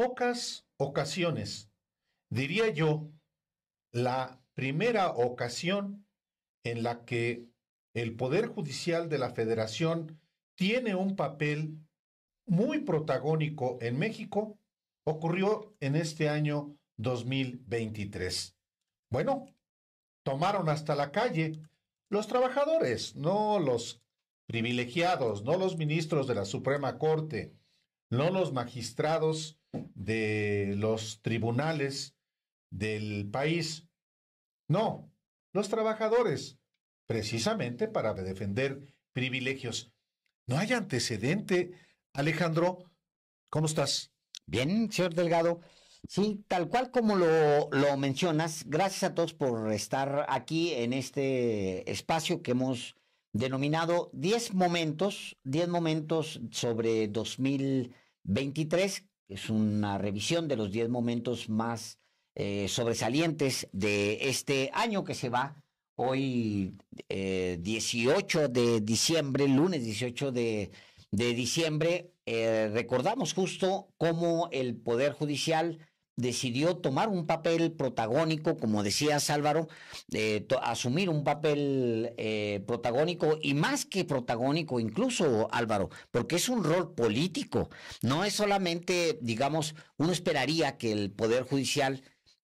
pocas ocasiones, diría yo, la primera ocasión en la que el Poder Judicial de la Federación tiene un papel muy protagónico en México ocurrió en este año 2023. Bueno, tomaron hasta la calle los trabajadores, no los privilegiados, no los ministros de la Suprema Corte, no los magistrados de los tribunales del país. No, los trabajadores, precisamente para defender privilegios. No hay antecedente. Alejandro, ¿cómo estás? Bien, señor Delgado. Sí, tal cual como lo, lo, mencionas, gracias a todos por estar aquí en este espacio que hemos denominado 10 momentos, 10 momentos sobre 2023, que es una revisión de los 10 momentos más eh, sobresalientes de este año que se va hoy 18 eh, de diciembre, lunes 18 de, diciembre. Eh, recordamos justo cómo el Poder Judicial decidió tomar un papel protagónico, como decías Álvaro, eh, asumir un papel eh, protagónico y más que protagónico, incluso Álvaro, porque es un rol político, no es solamente, digamos, uno esperaría que el Poder Judicial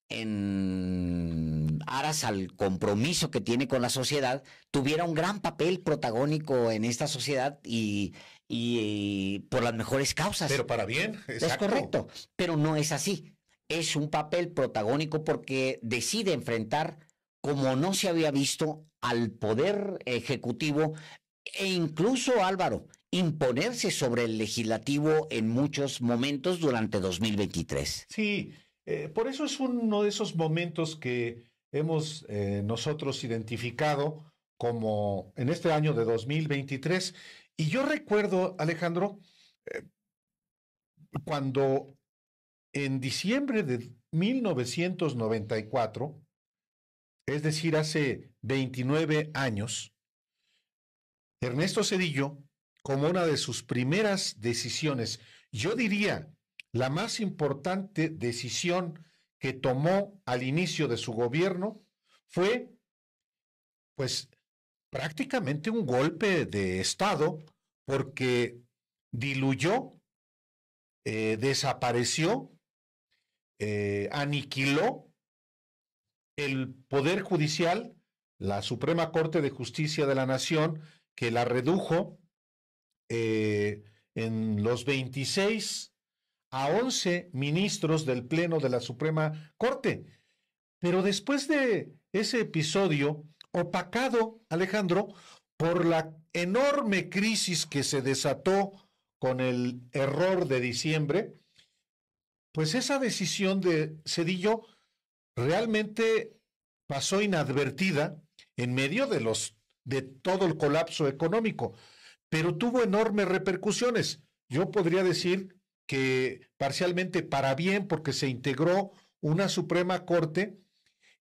en aras al compromiso que tiene con la sociedad, tuviera un gran papel protagónico en esta sociedad y, y, por las mejores causas. Pero para bien, es correcto, pero no es así es un papel protagónico porque decide enfrentar, como no se había visto, al poder ejecutivo e incluso, Álvaro, imponerse sobre el legislativo en muchos momentos durante 2023. Sí, eh, por eso es uno de esos momentos que hemos eh, nosotros identificado como en este año de 2023. Y yo recuerdo, Alejandro, eh, cuando en diciembre de 1994, es decir, hace 29 años, Ernesto Cedillo, como una de sus primeras decisiones, yo diría la más importante decisión que tomó al inicio de su gobierno, fue, pues, prácticamente un golpe de Estado, porque diluyó, eh, desapareció eh, aniquiló el Poder Judicial, la Suprema Corte de Justicia de la Nación, que la redujo eh, en los 26 a 11 ministros del Pleno de la Suprema Corte. Pero después de ese episodio, opacado, Alejandro, por la enorme crisis que se desató con el error de diciembre, pues esa decisión de Cedillo realmente pasó inadvertida en medio de los de todo el colapso económico, pero tuvo enormes repercusiones. Yo podría decir que parcialmente para bien, porque se integró una Suprema Corte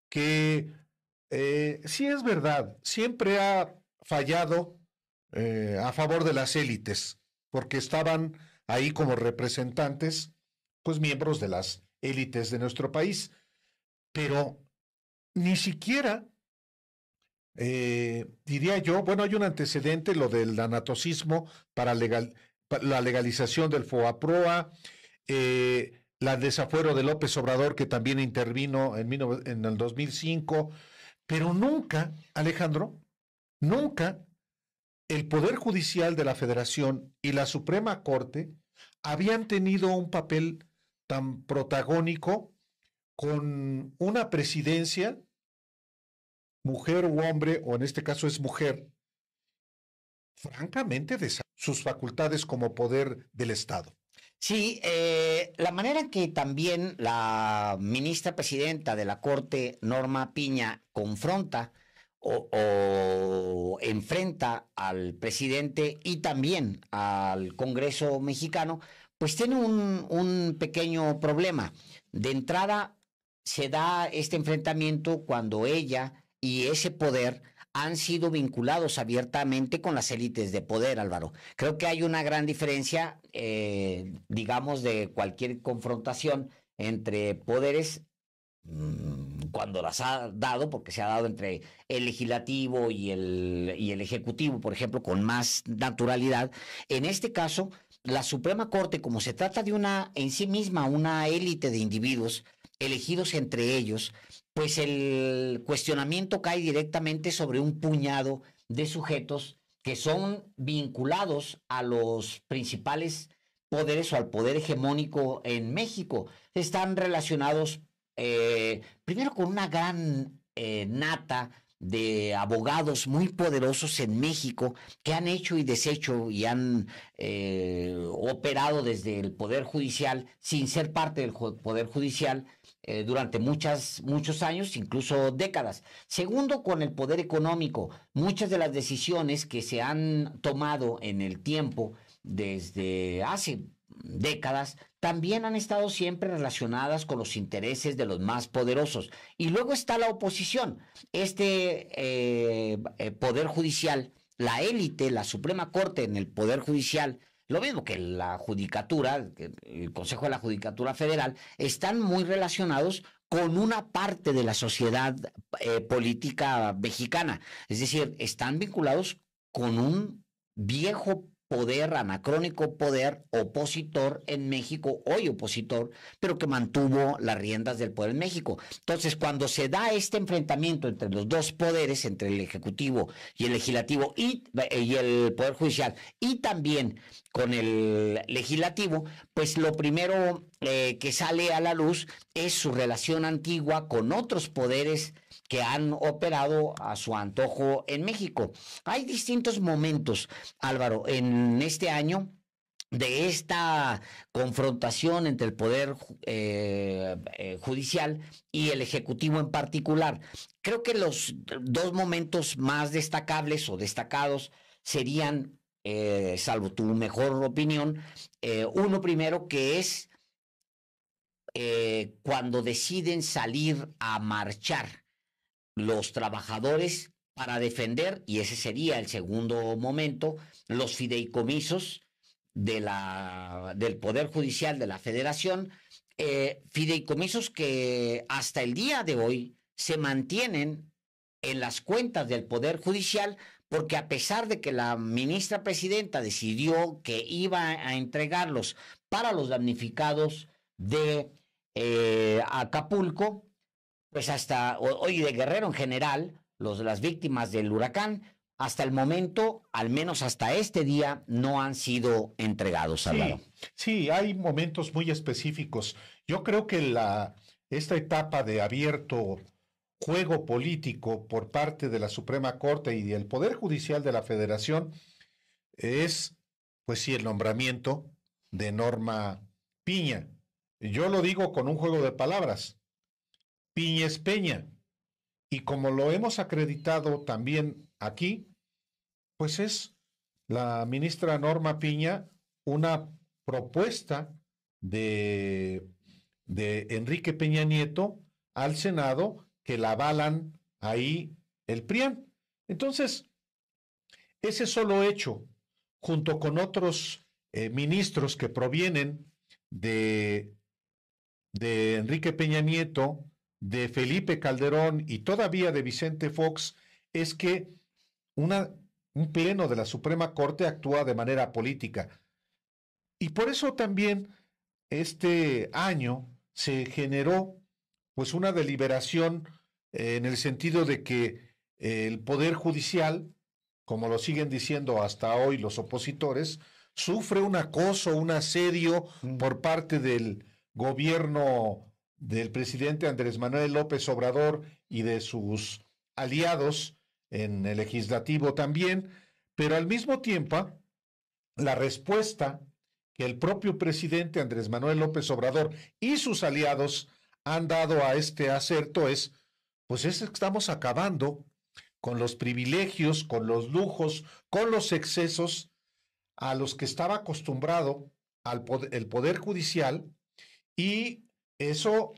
que eh, sí es verdad, siempre ha fallado eh, a favor de las élites, porque estaban ahí como representantes pues miembros de las élites de nuestro país. Pero ni siquiera, eh, diría yo, bueno, hay un antecedente, lo del anatocismo para la legalización del FOAPROA, eh, la desafuero de López Obrador, que también intervino en, en el 2005, pero nunca, Alejandro, nunca el Poder Judicial de la Federación y la Suprema Corte habían tenido un papel tan protagónico con una presidencia, mujer u hombre, o en este caso es mujer, francamente de sus facultades como poder del Estado. Sí, eh, la manera en que también la ministra presidenta de la Corte, Norma Piña, confronta o, enfrenta al presidente y también al Congreso mexicano, pues tiene un, pequeño problema. De entrada, se da este enfrentamiento cuando ella y ese poder han sido vinculados abiertamente con las élites de poder, Álvaro. Creo que hay una gran diferencia, eh, digamos, de cualquier confrontación entre poderes mm, cuando las ha dado, porque se ha dado entre el legislativo y el, y el ejecutivo, por ejemplo, con más naturalidad. En este caso, la Suprema Corte, como se trata de una, en sí misma, una élite de individuos elegidos entre ellos, pues el cuestionamiento cae directamente sobre un puñado de sujetos que son vinculados a los principales poderes o al poder hegemónico en México. Están relacionados eh, primero con una gran eh, nata de abogados muy poderosos en México que han hecho y deshecho y han eh, operado desde el Poder Judicial sin ser parte del Poder Judicial eh, durante muchas, muchos años, incluso décadas. Segundo, con el poder económico. Muchas de las decisiones que se han tomado en el tiempo, desde hace décadas, también han estado siempre relacionadas con los intereses de los más poderosos. Y luego está la oposición. Este eh, eh, poder judicial, la élite, la Suprema Corte en el poder judicial, lo mismo que la Judicatura, el Consejo de la Judicatura Federal, están muy relacionados con una parte de la sociedad eh, política mexicana. Es decir, están vinculados con un viejo poder, anacrónico poder opositor en México, hoy opositor, pero que mantuvo las riendas del poder en México. Entonces, cuando se da este enfrentamiento entre los dos poderes, entre el Ejecutivo y el Legislativo y, y el Poder Judicial, y también con el legislativo, pues lo primero eh, que sale a la luz es su relación antigua con otros poderes que han operado a su antojo en México. Hay distintos momentos, Álvaro, en este año de esta confrontación entre el Poder eh, eh, Judicial y el Ejecutivo en particular. Creo que los dos momentos más destacables o destacados serían eh, salvo tu mejor opinión, uno primero que es cuando deciden salir a marchar los trabajadores para defender, y ese sería el segundo momento, los fideicomisos de la, del Poder Judicial de la Federación, fideicomisos que hasta el día de hoy se mantienen en las cuentas del Poder Judicial porque a pesar de que la ministra presidenta decidió que iba a entregarlos para los damnificados de eh, Acapulco, pues hasta hoy de Guerrero en general, los, las víctimas del huracán, hasta el momento, al menos hasta este día, no han sido entregados. Sí, sí, hay momentos muy específicos. Yo creo que la, esta etapa de abierto juego político por parte de la Suprema Corte y del Poder Judicial de la Federación es, pues sí, el nombramiento de Norma Piña. Yo lo digo con un juego de palabras. Piña es Peña. Y como lo hemos acreditado también aquí, pues es la ministra Norma Piña una propuesta de, de Enrique Peña Nieto al Senado que la avalan ahí el PRIAN. Entonces, ese solo hecho, junto con otros eh, ministros que provienen de, de Enrique Peña Nieto, de Felipe Calderón y todavía de Vicente Fox, es que una, un pleno de la Suprema Corte actúa de manera política. Y por eso también este año se generó pues una deliberación eh, en el sentido de que el Poder Judicial, como lo siguen diciendo hasta hoy los opositores, sufre un acoso, un asedio mm. por parte del gobierno del presidente Andrés Manuel López Obrador y de sus aliados en el legislativo también, pero al mismo tiempo, la respuesta que el propio presidente Andrés Manuel López Obrador y sus aliados han dado a este acerto es, pues es que estamos acabando con los privilegios, con los lujos, con los excesos a los que estaba acostumbrado al el poder judicial y eso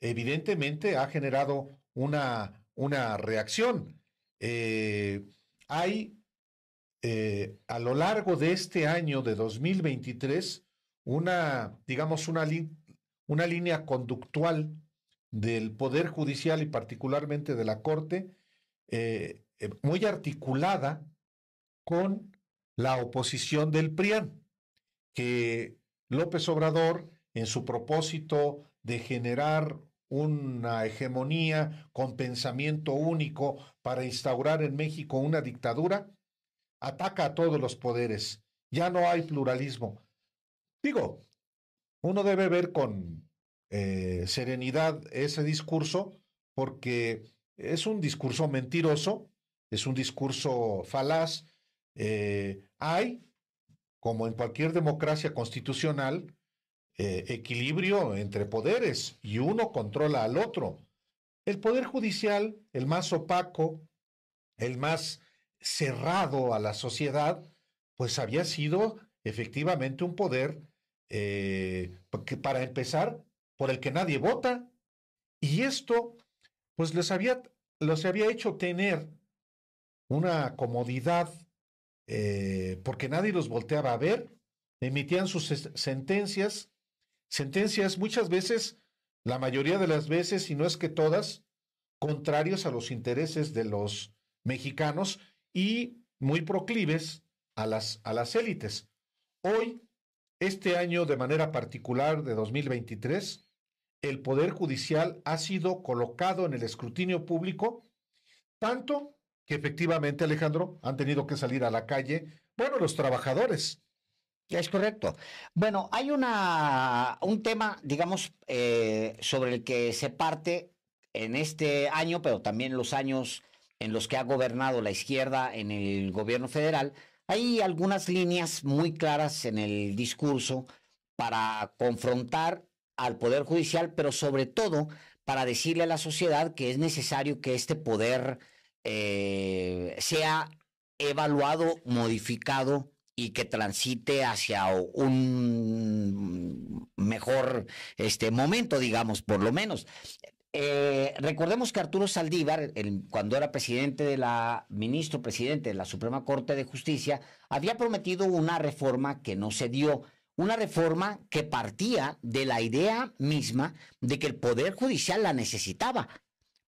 evidentemente ha generado una, una reacción. eh, hay eh, a lo largo de este año de 2023 una, digamos, una, una línea conductual del Poder Judicial y particularmente de la Corte eh, muy articulada con la oposición del PRIAN, que López Obrador, en su propósito de generar una hegemonía con pensamiento único para instaurar en México una dictadura, ataca a todos los poderes. Ya no hay pluralismo. Digo, uno debe ver con eh, serenidad ese discurso porque es un discurso mentiroso, es un discurso falaz. Eh, hay, como en cualquier democracia constitucional, eh, equilibrio entre poderes y uno controla al otro. El poder judicial, el más opaco, el más cerrado a la sociedad, pues había sido efectivamente un poder eh, que para empezar, por el que nadie vota. Y esto, pues les había, los había hecho tener una comodidad eh, porque nadie los volteaba a ver, emitían sus sentencias sentencias muchas veces, la mayoría de las veces, y no es que todas, contrarios a los intereses de los mexicanos y muy proclives a las, a las élites. Hoy, este año de manera particular de 2023, el Poder Judicial ha sido colocado en el escrutinio público, tanto que efectivamente, Alejandro, han tenido que salir a la calle, bueno, los trabajadores, es correcto. Bueno, hay una, un tema, digamos, eh, sobre el que se parte en este año, pero también los años en los que ha gobernado la izquierda en el gobierno federal. Hay algunas líneas muy claras en el discurso para confrontar al Poder Judicial, pero sobre todo para decirle a la sociedad que es necesario que este poder eh, sea evaluado, modificado y que transite hacia un mejor este, momento, digamos, por lo menos. Eh, recordemos que Arturo Saldívar, cuando era presidente de la, ministro presidente de la Suprema Corte de Justicia, había prometido una reforma que no se dio, una reforma que partía de la idea misma de que el Poder Judicial la necesitaba.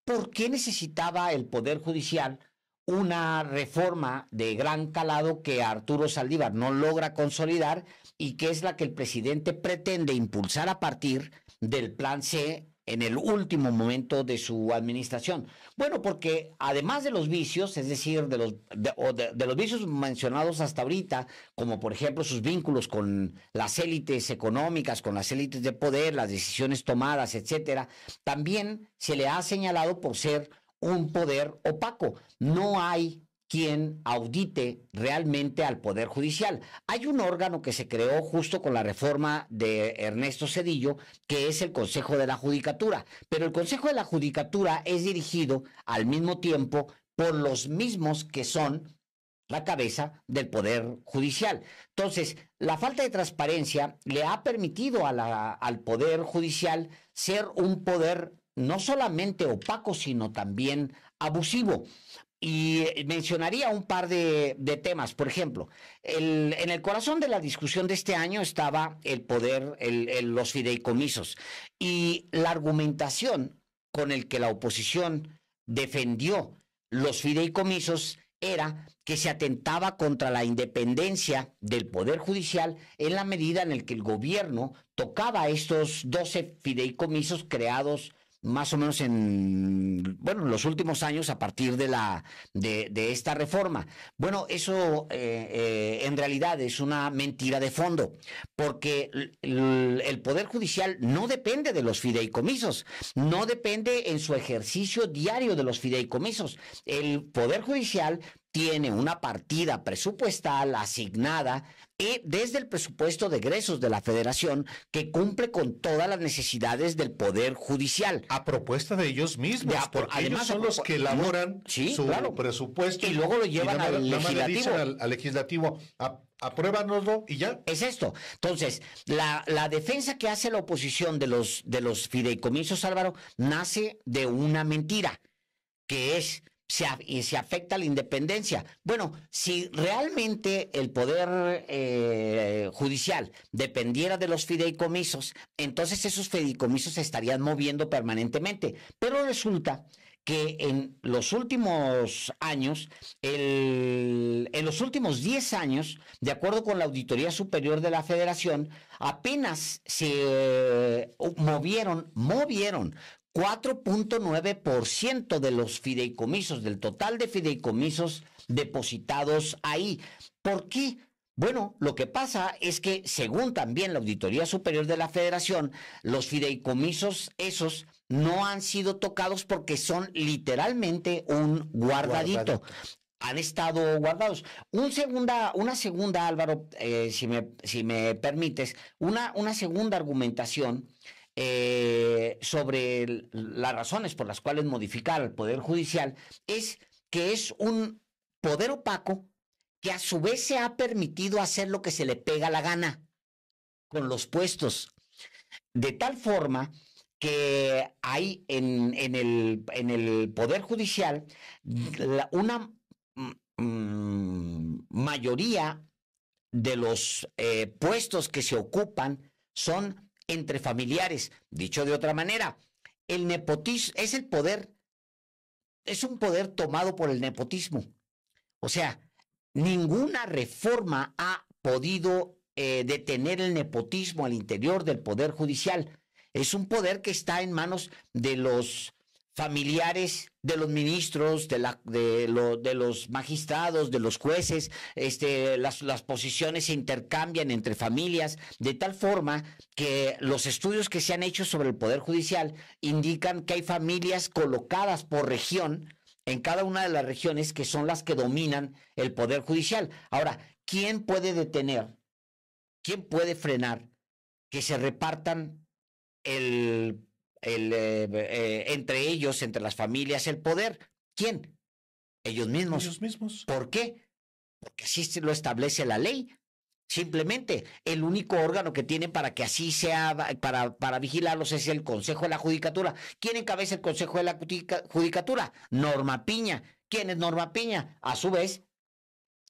¿Por qué necesitaba el Poder Judicial? Una reforma de gran calado que Arturo Saldívar no logra consolidar y que es la que el presidente pretende impulsar a partir del plan C en el último momento de su administración. Bueno, porque además de los vicios, es decir, de los, de, los vicios mencionados hasta ahorita, como por ejemplo sus vínculos con las élites económicas, con las élites de poder, las decisiones tomadas, etcétera, también se le ha señalado por ser un poder opaco. No hay quien audite realmente al Poder Judicial. Hay un órgano que se creó justo con la reforma de Ernesto Cedillo, que es el Consejo de la Judicatura, pero el Consejo de la Judicatura es dirigido al mismo tiempo por los mismos que son la cabeza del Poder Judicial. Entonces, la falta de transparencia le ha permitido al Poder Judicial ser un poder no solamente opaco, sino también abusivo. Y eh, mencionaría un par de, temas. Por ejemplo, en el corazón de la discusión de este año estaba el poder, los fideicomisos. Y la argumentación con el que la oposición defendió los fideicomisos era que se atentaba contra la independencia del Poder Judicial en la medida en el que el gobierno tocaba estos 12 fideicomisos creados más o menos en, bueno, los últimos años a partir de, la, de, esta reforma. Bueno, eso eh, eh, en realidad es una mentira de fondo, porque el, el, Poder Judicial no depende de los fideicomisos, no depende en su ejercicio diario de los fideicomisos. El Poder Judicial tiene una partida presupuestal asignada y desde el presupuesto de egresos de la federación que cumple con todas las necesidades del poder judicial. A propuesta de ellos mismos, porque además son los que elaboran su presupuesto y luego lo llevan al, legislativo. al, legislativo. apruébanoslo y ya. Es esto. Entonces, la, la, defensa que hace la oposición de los, de los fideicomisos, Álvaro, nace de una mentira, que es se, y se afecta la independencia. Bueno, si realmente el poder eh, judicial dependiera de los fideicomisos, entonces esos fideicomisos se estarían moviendo permanentemente. Pero resulta que en los últimos años, en los últimos 10 años, de acuerdo con la Auditoría Superior de la Federación, apenas se uh, movieron, movieron 4.9% de los fideicomisos, del total de fideicomisos depositados ahí. ¿Por qué? Bueno, lo que pasa es que, según también la Auditoría Superior de la Federación, los fideicomisos esos no han sido tocados porque son literalmente un guardadito. Han estado guardados. Un segunda, una segunda, Álvaro, eh, si, me, si me permites, una, una segunda argumentación eh, sobre las razones por las cuales modificar el Poder Judicial es que es un poder opaco que a su vez se ha permitido hacer lo que se le pega la gana con los puestos. De tal forma que hay en, en, el, en el, Poder Judicial una mm, mayoría de los eh, puestos que se ocupan son entre familiares. Dicho de otra manera, el nepotismo es el poder, es un poder tomado por el nepotismo. O sea, ninguna reforma ha podido eh, detener el nepotismo al interior del Poder Judicial es un poder que está en manos de los familiares de los ministros, de, la, de, de los magistrados, de los jueces, este, las, las, posiciones se intercambian entre familias, de tal forma que los estudios que se han hecho sobre el Poder Judicial indican que hay familias colocadas por región en cada una de las regiones que son las que dominan el Poder Judicial. Ahora, ¿quién puede detener? ¿Quién puede frenar que se repartan el, el eh, eh, entre ellos, entre las familias, el poder. ¿Quién? Ellos mismos. Ellos mismos. ¿Por qué? Porque así lo establece la ley. Simplemente, el único órgano que tienen para que así sea, para, para vigilarlos es el Consejo de la Judicatura. ¿Quién encabeza el Consejo de la Judicatura? Norma Piña. ¿Quién es Norma Piña? A su vez,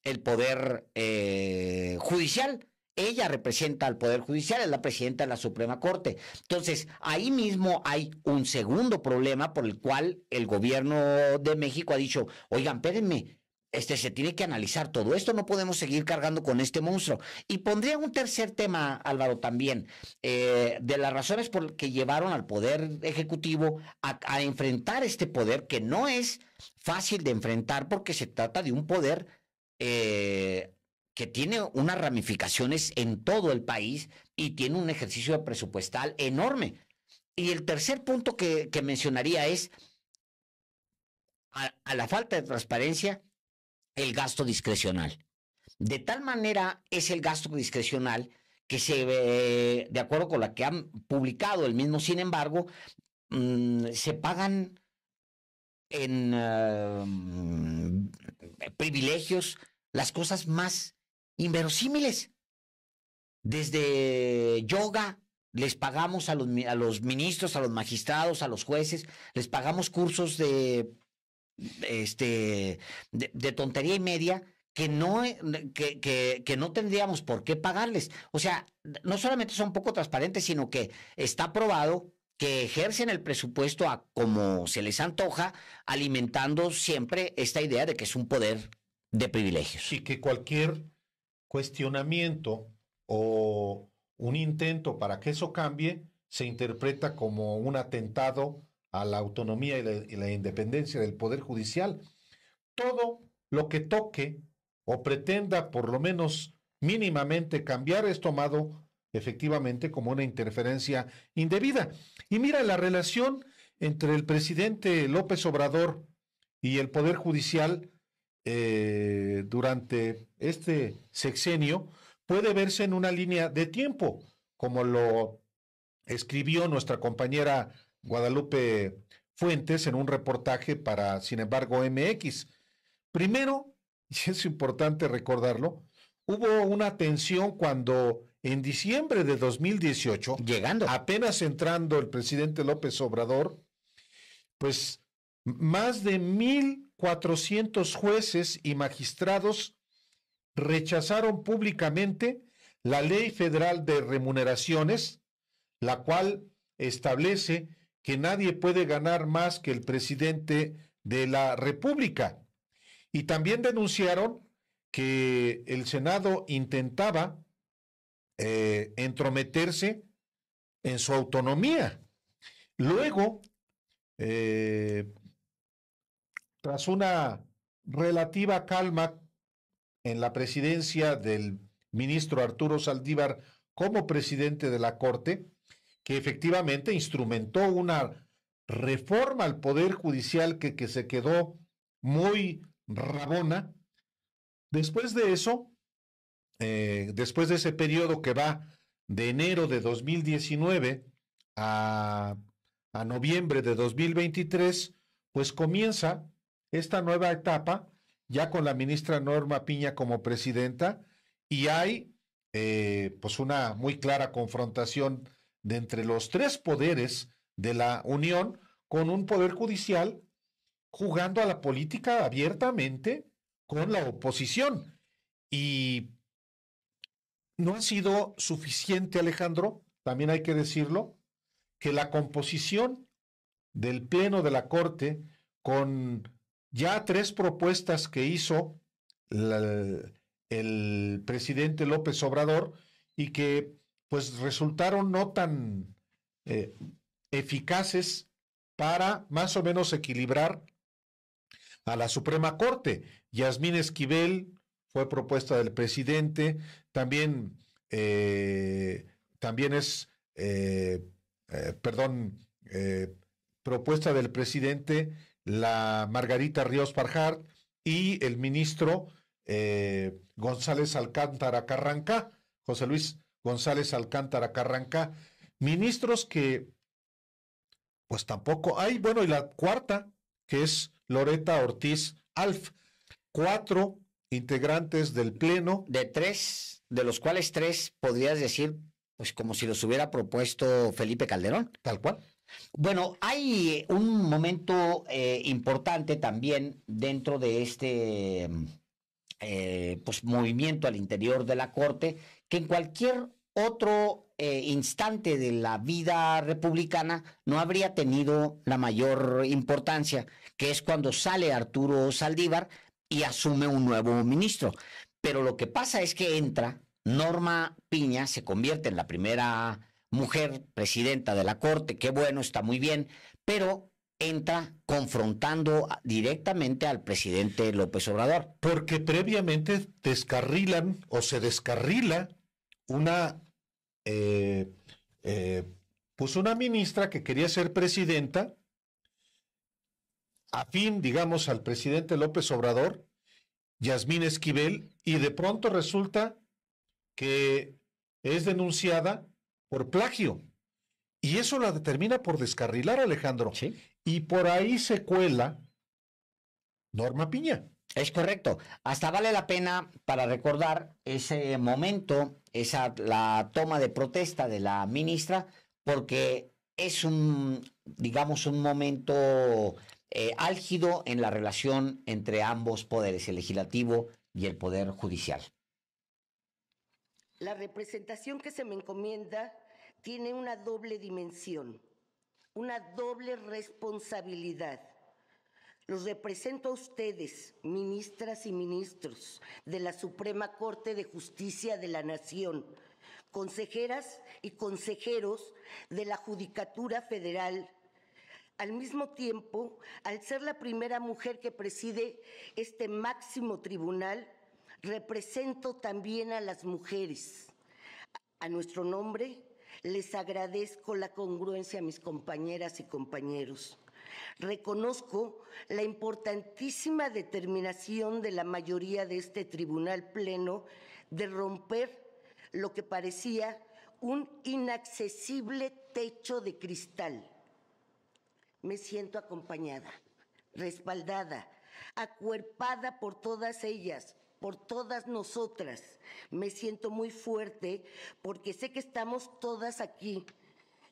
el Poder eh, Judicial. Ella representa al Poder Judicial, es la presidenta de la Suprema Corte. Entonces, ahí mismo hay un segundo problema por el cual el gobierno de México ha dicho, oigan, espérenme, este, se tiene que analizar todo esto, no podemos seguir cargando con este monstruo. Y pondría un tercer tema, Álvaro, también, eh, de las razones por que llevaron al Poder Ejecutivo a, enfrentar este poder, que no es fácil de enfrentar porque se trata de un poder eh, que tiene unas ramificaciones en todo el país y tiene un ejercicio presupuestal enorme. Y el tercer punto que, mencionaría es, a, la falta de transparencia, el gasto discrecional. De tal manera es el gasto discrecional que se ve, de acuerdo con la que han publicado el mismo, sin embargo, mm, se pagan en mm, privilegios las cosas más inverosímiles. Desde yoga, les pagamos a los, a los, ministros, a los magistrados, a los jueces, les pagamos cursos de, este, de, tontería y media que no, que, que, que, no tendríamos por qué pagarles. O sea, no solamente son poco transparentes, sino que está probado que ejercen el presupuesto a como se les antoja, alimentando siempre esta idea de que es un poder de privilegios. Y que cualquier cuestionamiento o un intento para que eso cambie se interpreta como un atentado a la autonomía y la, independencia del Poder Judicial. Todo lo que toque o pretenda por lo menos mínimamente cambiar es tomado efectivamente como una interferencia indebida. Y mira la relación entre el presidente López Obrador y el Poder Judicial eh, durante este sexenio puede verse en una línea de tiempo, como lo escribió nuestra compañera Guadalupe Fuentes en un reportaje para, sin embargo, MX. Primero, y es importante recordarlo, hubo una tensión cuando en diciembre de 2018, llegando, apenas entrando el presidente López Obrador, pues más de 1.400 jueces y magistrados rechazaron públicamente la Ley Federal de Remuneraciones, la cual establece que nadie puede ganar más que el presidente de la República. Y también denunciaron que el Senado intentaba eh, entrometerse en su autonomía. Luego, eh, tras una relativa calma en la presidencia del ministro Arturo Saldívar como presidente de la Corte, que efectivamente instrumentó una reforma al Poder Judicial que, que se quedó muy rabona. Después de eso, eh, después de ese periodo que va de enero de 2019 a, a noviembre de 2023, pues comienza esta nueva etapa ya con la ministra Norma Piña como presidenta y hay eh, pues una muy clara confrontación de entre los tres poderes de la Unión con un poder judicial jugando a la política abiertamente con la oposición. Y no ha sido suficiente, Alejandro, también hay que decirlo, que la composición del Pleno de la Corte con ya tres propuestas que hizo el presidente López Obrador y que pues resultaron no tan eh, eficaces para más o menos equilibrar a la Suprema Corte. Yasmín Esquivel fue propuesta del presidente, también, eh, también es, eh, perdón, propuesta del presidente la Margarita Ríos Parjar y el ministro eh, González Alcántara Carranca, José Luis González Alcántara Carranca, ministros que pues tampoco hay, bueno, y la cuarta, que es Loreta Ortiz Alf, cuatro integrantes del Pleno. De tres, de los cuales tres podrías decir, pues como si los hubiera propuesto Felipe Calderón. Tal cual. Bueno, hay un momento eh, importante también dentro de este eh, pues, movimiento al interior de la Corte, que en cualquier otro eh, instante de la vida republicana no habría tenido la mayor importancia, que es cuando sale Arturo Saldívar y asume un nuevo ministro. Pero lo que pasa es que entra Norma Piña, se convierte en la primera mujer presidenta de la Corte, qué bueno, está muy bien, pero entra confrontando directamente al presidente López Obrador. Porque previamente descarrilan o se descarrila una, eh, eh, pues una ministra que quería ser presidenta, afín, digamos, al presidente López Obrador, Yasmín Esquivel, y de pronto resulta que es denunciada por plagio. Y eso la determina por descarrilar, Alejandro. Sí. Y por ahí se cuela Norma Piña. Es correcto. Hasta vale la pena para recordar ese momento, esa la toma de protesta de la ministra, porque es un, digamos, un momento eh, álgido en la relación entre ambos poderes, el legislativo y el poder judicial. La representación que se me encomienda tiene una doble dimensión, una doble responsabilidad. Los represento a ustedes, ministras y ministros de la Suprema Corte de Justicia de la Nación, consejeras y consejeros de la Judicatura Federal. Al mismo tiempo, al ser la primera mujer que preside este máximo tribunal, represento también a las mujeres. A nuestro nombre, les agradezco la congruencia a mis compañeras y compañeros. Reconozco la importantísima determinación de la mayoría de este tribunal pleno de romper lo que parecía un inaccesible techo de cristal. Me siento acompañada, respaldada, acuerpada por todas ellas, por todas nosotras. Me siento muy fuerte porque sé que estamos todas aquí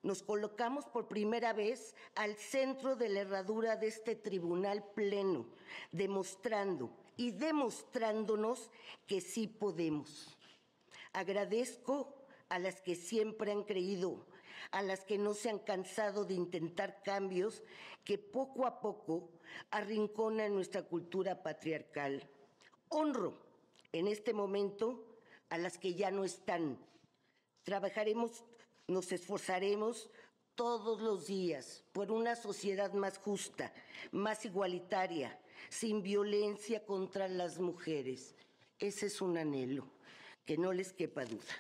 nos colocamos por primera vez al centro de la herradura de este tribunal pleno, demostrando y demostrándonos que sí podemos. Agradezco a las que siempre han creído, a las que no se han cansado de intentar cambios que poco a poco arrinconan nuestra cultura patriarcal. Honro en este momento a las que ya no están. Trabajaremos nos esforzaremos todos los días por una sociedad más justa, más igualitaria, sin violencia contra las mujeres. Ese es un anhelo, que no les quepa duda.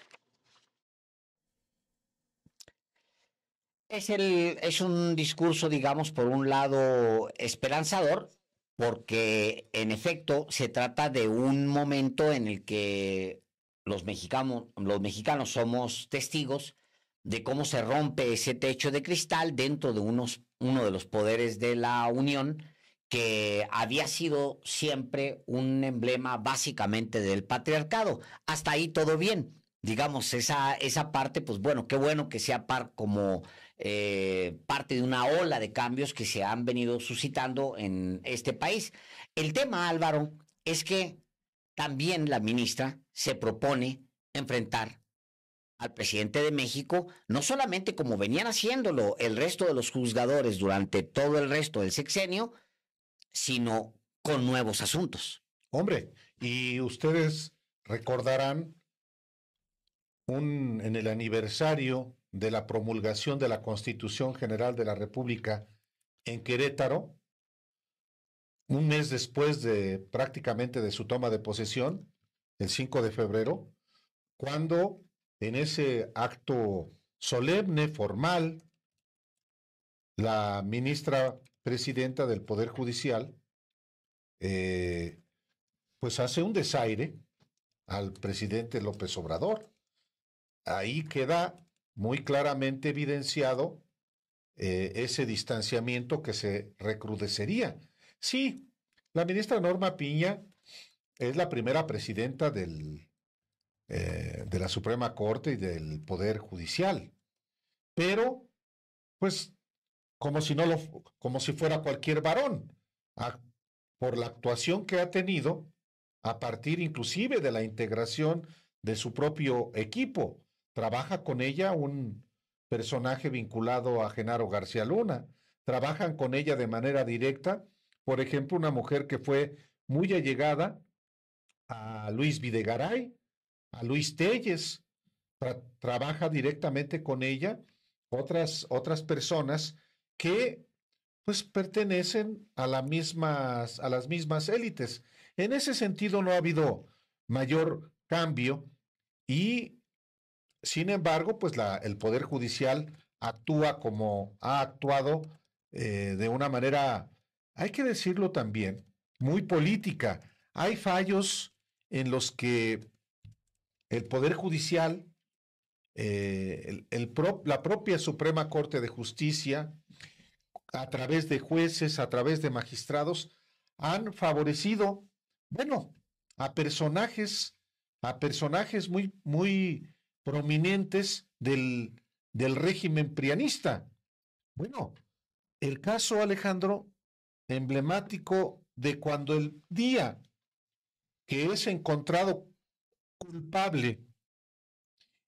Es, el, es un discurso, digamos, por un lado esperanzador, porque en efecto se trata de un momento en el que los mexicanos, los mexicanos somos testigos de cómo se rompe ese techo de cristal dentro de unos, uno de los poderes de la Unión, que había sido siempre un emblema básicamente del patriarcado. Hasta ahí todo bien. Digamos, esa, esa parte, pues bueno, qué bueno que sea par como eh, parte de una ola de cambios que se han venido suscitando en este país. El tema, Álvaro, es que también la ministra se propone enfrentar al presidente de México, no solamente como venían haciéndolo el resto de los juzgadores durante todo el resto del sexenio, sino con nuevos asuntos. Hombre, y ustedes recordarán un, en el aniversario de la promulgación de la Constitución General de la República en Querétaro, un mes después de prácticamente de su toma de posesión, el 5 de febrero, cuando en ese acto solemne, formal, la ministra presidenta del Poder Judicial, eh, pues hace un desaire al presidente López Obrador. Ahí queda muy claramente evidenciado eh, ese distanciamiento que se recrudecería. Sí, la ministra Norma Piña es la primera presidenta del, eh, de la Suprema Corte y del Poder Judicial. Pero, pues, como si no lo, como si fuera cualquier varón, por la actuación que ha tenido, a partir inclusive de la integración de su propio equipo. Trabaja con ella un personaje vinculado a Genaro García Luna. Trabajan con ella de manera directa, por ejemplo, una mujer que fue muy allegada a Luis Videgaray, a Luis Telles, trabaja directamente con ella otras, otras personas que pues pertenecen a, la mismas, a las mismas élites. En ese sentido no ha habido mayor cambio y, sin embargo, pues la, el Poder Judicial actúa como ha actuado eh, de una manera, hay que decirlo también, muy política. Hay fallos en los que el Poder Judicial, eh, la propia Suprema Corte de Justicia, a través de jueces, a través de magistrados, han favorecido, bueno, a personajes, a personajes muy, muy prominentes del, del régimen prianista. Bueno, el caso Alejandro, emblemático de cuando el día que es encontrado culpable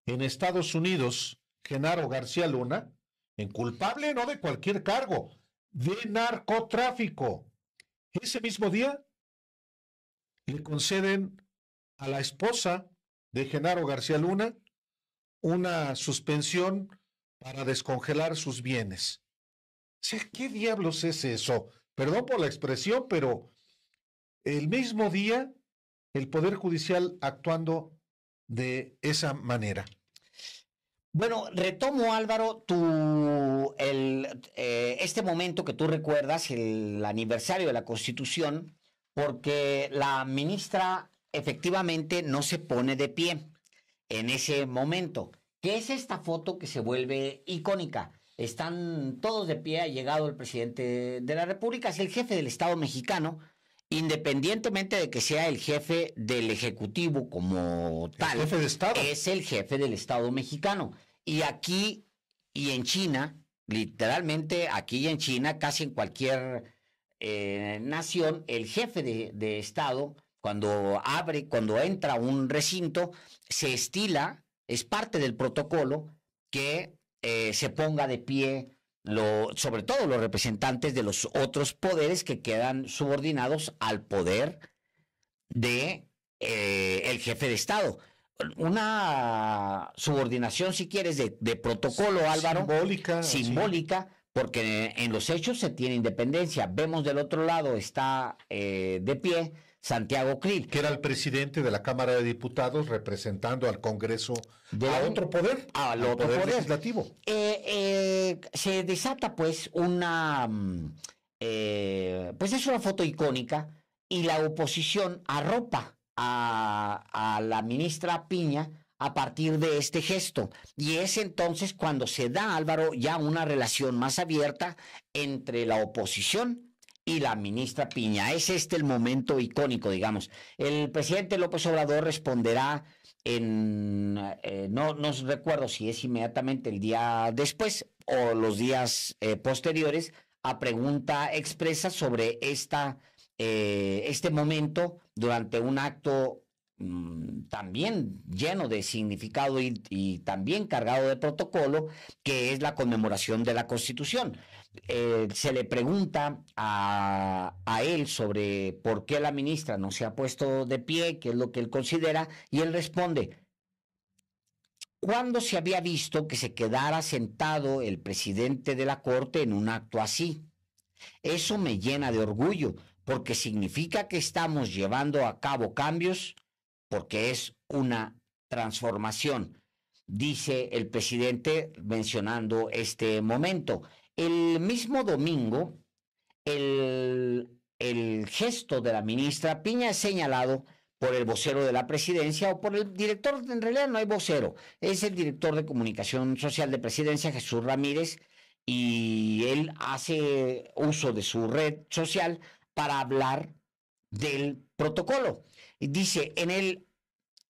en Estados Unidos, Genaro García Luna, en culpable no de cualquier cargo, de narcotráfico. Ese mismo día le conceden a la esposa de Genaro García Luna una suspensión para descongelar sus bienes. ¿qué diablos es eso? Perdón por la expresión, pero el mismo día el Poder Judicial actuando de esa manera. Bueno, retomo Álvaro, tu, el, eh, este momento que tú recuerdas, el aniversario de la Constitución, porque la ministra efectivamente no se pone de pie en ese momento. ¿Qué es esta foto que se vuelve icónica? Están todos de pie, ha llegado el presidente de la República, es el jefe del Estado mexicano, independientemente de que sea el jefe del Ejecutivo como tal, jefe de Estado. es el jefe del Estado mexicano. Y aquí y en China, literalmente aquí en China, casi en cualquier eh, nación, el jefe de, de Estado, cuando abre, cuando entra a un recinto, se estila, es parte del protocolo que eh, se ponga de pie, lo, sobre todo los representantes de los otros poderes que quedan subordinados al poder de eh, el jefe de Estado. Una subordinación, si quieres, de, de protocolo, Álvaro. Simbólica. sí. Simbólica, porque en los hechos se tiene independencia. Vemos del otro lado, está eh, de pie Santiago Krill. Que era el presidente de la Cámara de Diputados representando al Congreso De a otro poder, al al otro poder, poder. legislativo. Eh, eh, se desata pues una, mm, eh, pues es una foto icónica y la oposición arropa a, a la ministra Piña a partir de este gesto. Y es entonces cuando se da, Álvaro, ya una relación más abierta entre la oposición y la ministra Piña. Es este el momento icónico, digamos. El presidente López Obrador responderá en, eh, no, no recuerdo si es inmediatamente el día después o los días eh, posteriores, a pregunta expresa sobre esta, eh, este momento durante un acto mm, también lleno de significado y, también cargado de protocolo, que es la conmemoración de la Constitución. Eh, se le pregunta a, a él sobre por qué la ministra no se ha puesto de pie, qué es lo que él considera, y él responde, ¿cuándo se había visto que se quedara sentado el presidente de la Corte en un acto así? Eso me llena de orgullo, porque significa que estamos llevando a cabo cambios, porque es una transformación, dice el presidente mencionando este momento. El mismo domingo, el, el gesto de la ministra Piña es señalado por el vocero de la presidencia o por el director, en realidad no hay vocero, es el director de comunicación social de presidencia, Jesús Ramírez, y él hace uso de su red social para hablar del protocolo. Dice, en el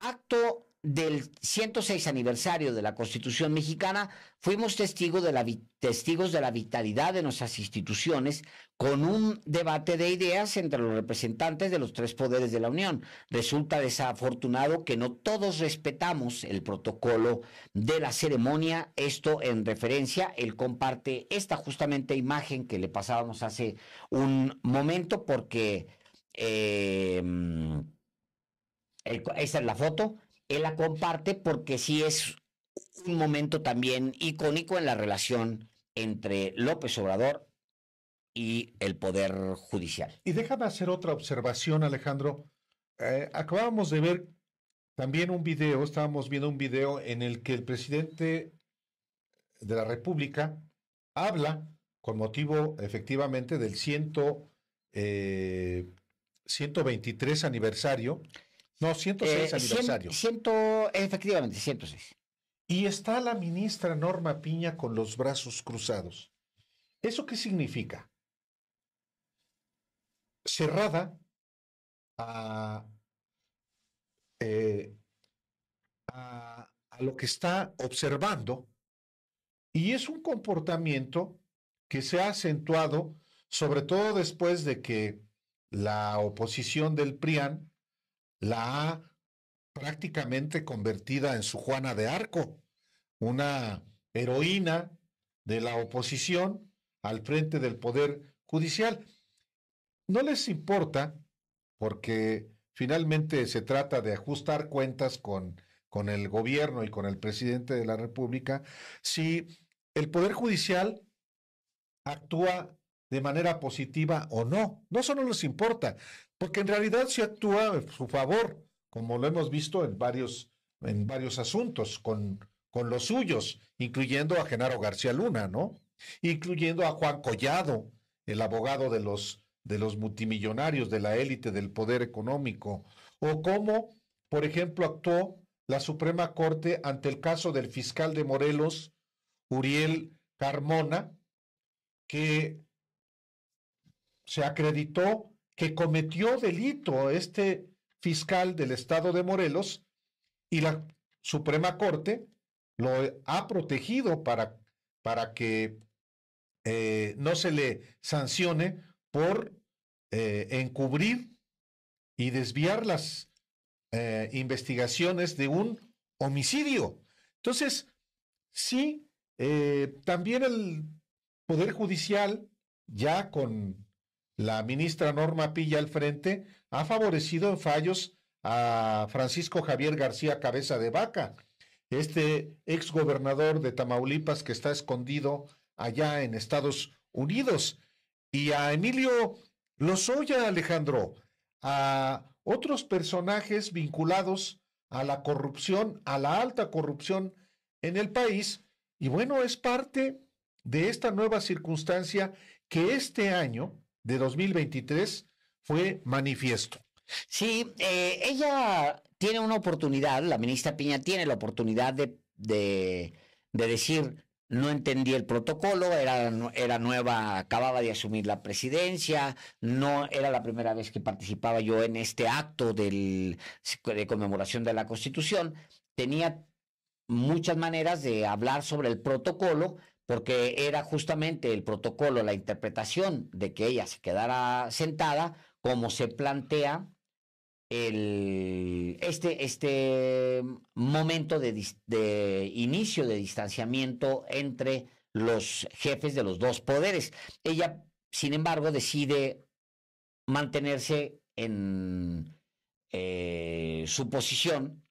acto del 106 aniversario de la Constitución mexicana, fuimos testigos de, la, testigos de la vitalidad de nuestras instituciones con un debate de ideas entre los representantes de los tres poderes de la Unión. Resulta desafortunado que no todos respetamos el protocolo de la ceremonia. Esto en referencia, él comparte esta justamente imagen que le pasábamos hace un momento porque... eh, esta es la foto. Él la comparte porque sí es un momento también icónico en la relación entre López Obrador y el Poder Judicial. Y déjame hacer otra observación, Alejandro. Eh, acabábamos de ver también un video, estábamos viendo un video en el que el presidente de la República habla con motivo efectivamente del ciento, eh, 123 aniversario, no, 106 Eh, aniversario. ciento, efectivamente, 106. Y está la ministra Norma Piña con los brazos cruzados. ¿Eso qué significa? Cerrada a, eh, a, a lo que está observando y es un comportamiento que se ha acentuado sobre todo después de que la oposición del PRIAN la ha prácticamente convertida en su Juana de Arco, una heroína de la oposición al frente del Poder Judicial. No les importa, porque finalmente se trata de ajustar cuentas con, con el gobierno y con el presidente de la República, si el Poder Judicial actúa de manera positiva o no. No, eso no les importa, porque en realidad se actúa a su favor como lo hemos visto en varios, en varios asuntos, con, con los suyos, incluyendo a Genaro García Luna, ¿no? Incluyendo a Juan Collado, el abogado de los, de los multimillonarios, de la élite del poder económico, o cómo, por ejemplo, actuó la Suprema Corte ante el caso del fiscal de Morelos, Uriel Carmona, que se acreditó que cometió delito este fiscal del estado de Morelos y la Suprema Corte lo ha protegido para para que eh, no se le sancione por eh, encubrir y desviar las eh, investigaciones de un homicidio. Entonces, sí, también el Poder Judicial, ya con la ministra Norma Pilla al frente, ha favorecido en fallos a Francisco Javier García Cabeza de Vaca, este ex gobernador de Tamaulipas que está escondido allá en Estados Unidos, y a Emilio Lozoya Alejandro, a otros personajes vinculados a la corrupción, a la alta corrupción en el país, y bueno, es parte de esta nueva circunstancia que este año de 2023 fue manifiesto. Sí, eh, ella tiene una oportunidad, la ministra Piña tiene la oportunidad de, de, decir, no entendí el protocolo, era, era nueva, acababa de asumir la presidencia, no era la primera vez que participaba yo en este acto del, de conmemoración de la Constitución, tenía muchas maneras de hablar sobre el protocolo, porque era justamente el protocolo, la interpretación de que ella se quedara sentada, como se plantea el, este, este momento de, inicio de distanciamiento entre los jefes de los dos poderes. Ella, sin embargo, decide mantenerse en eh, su posición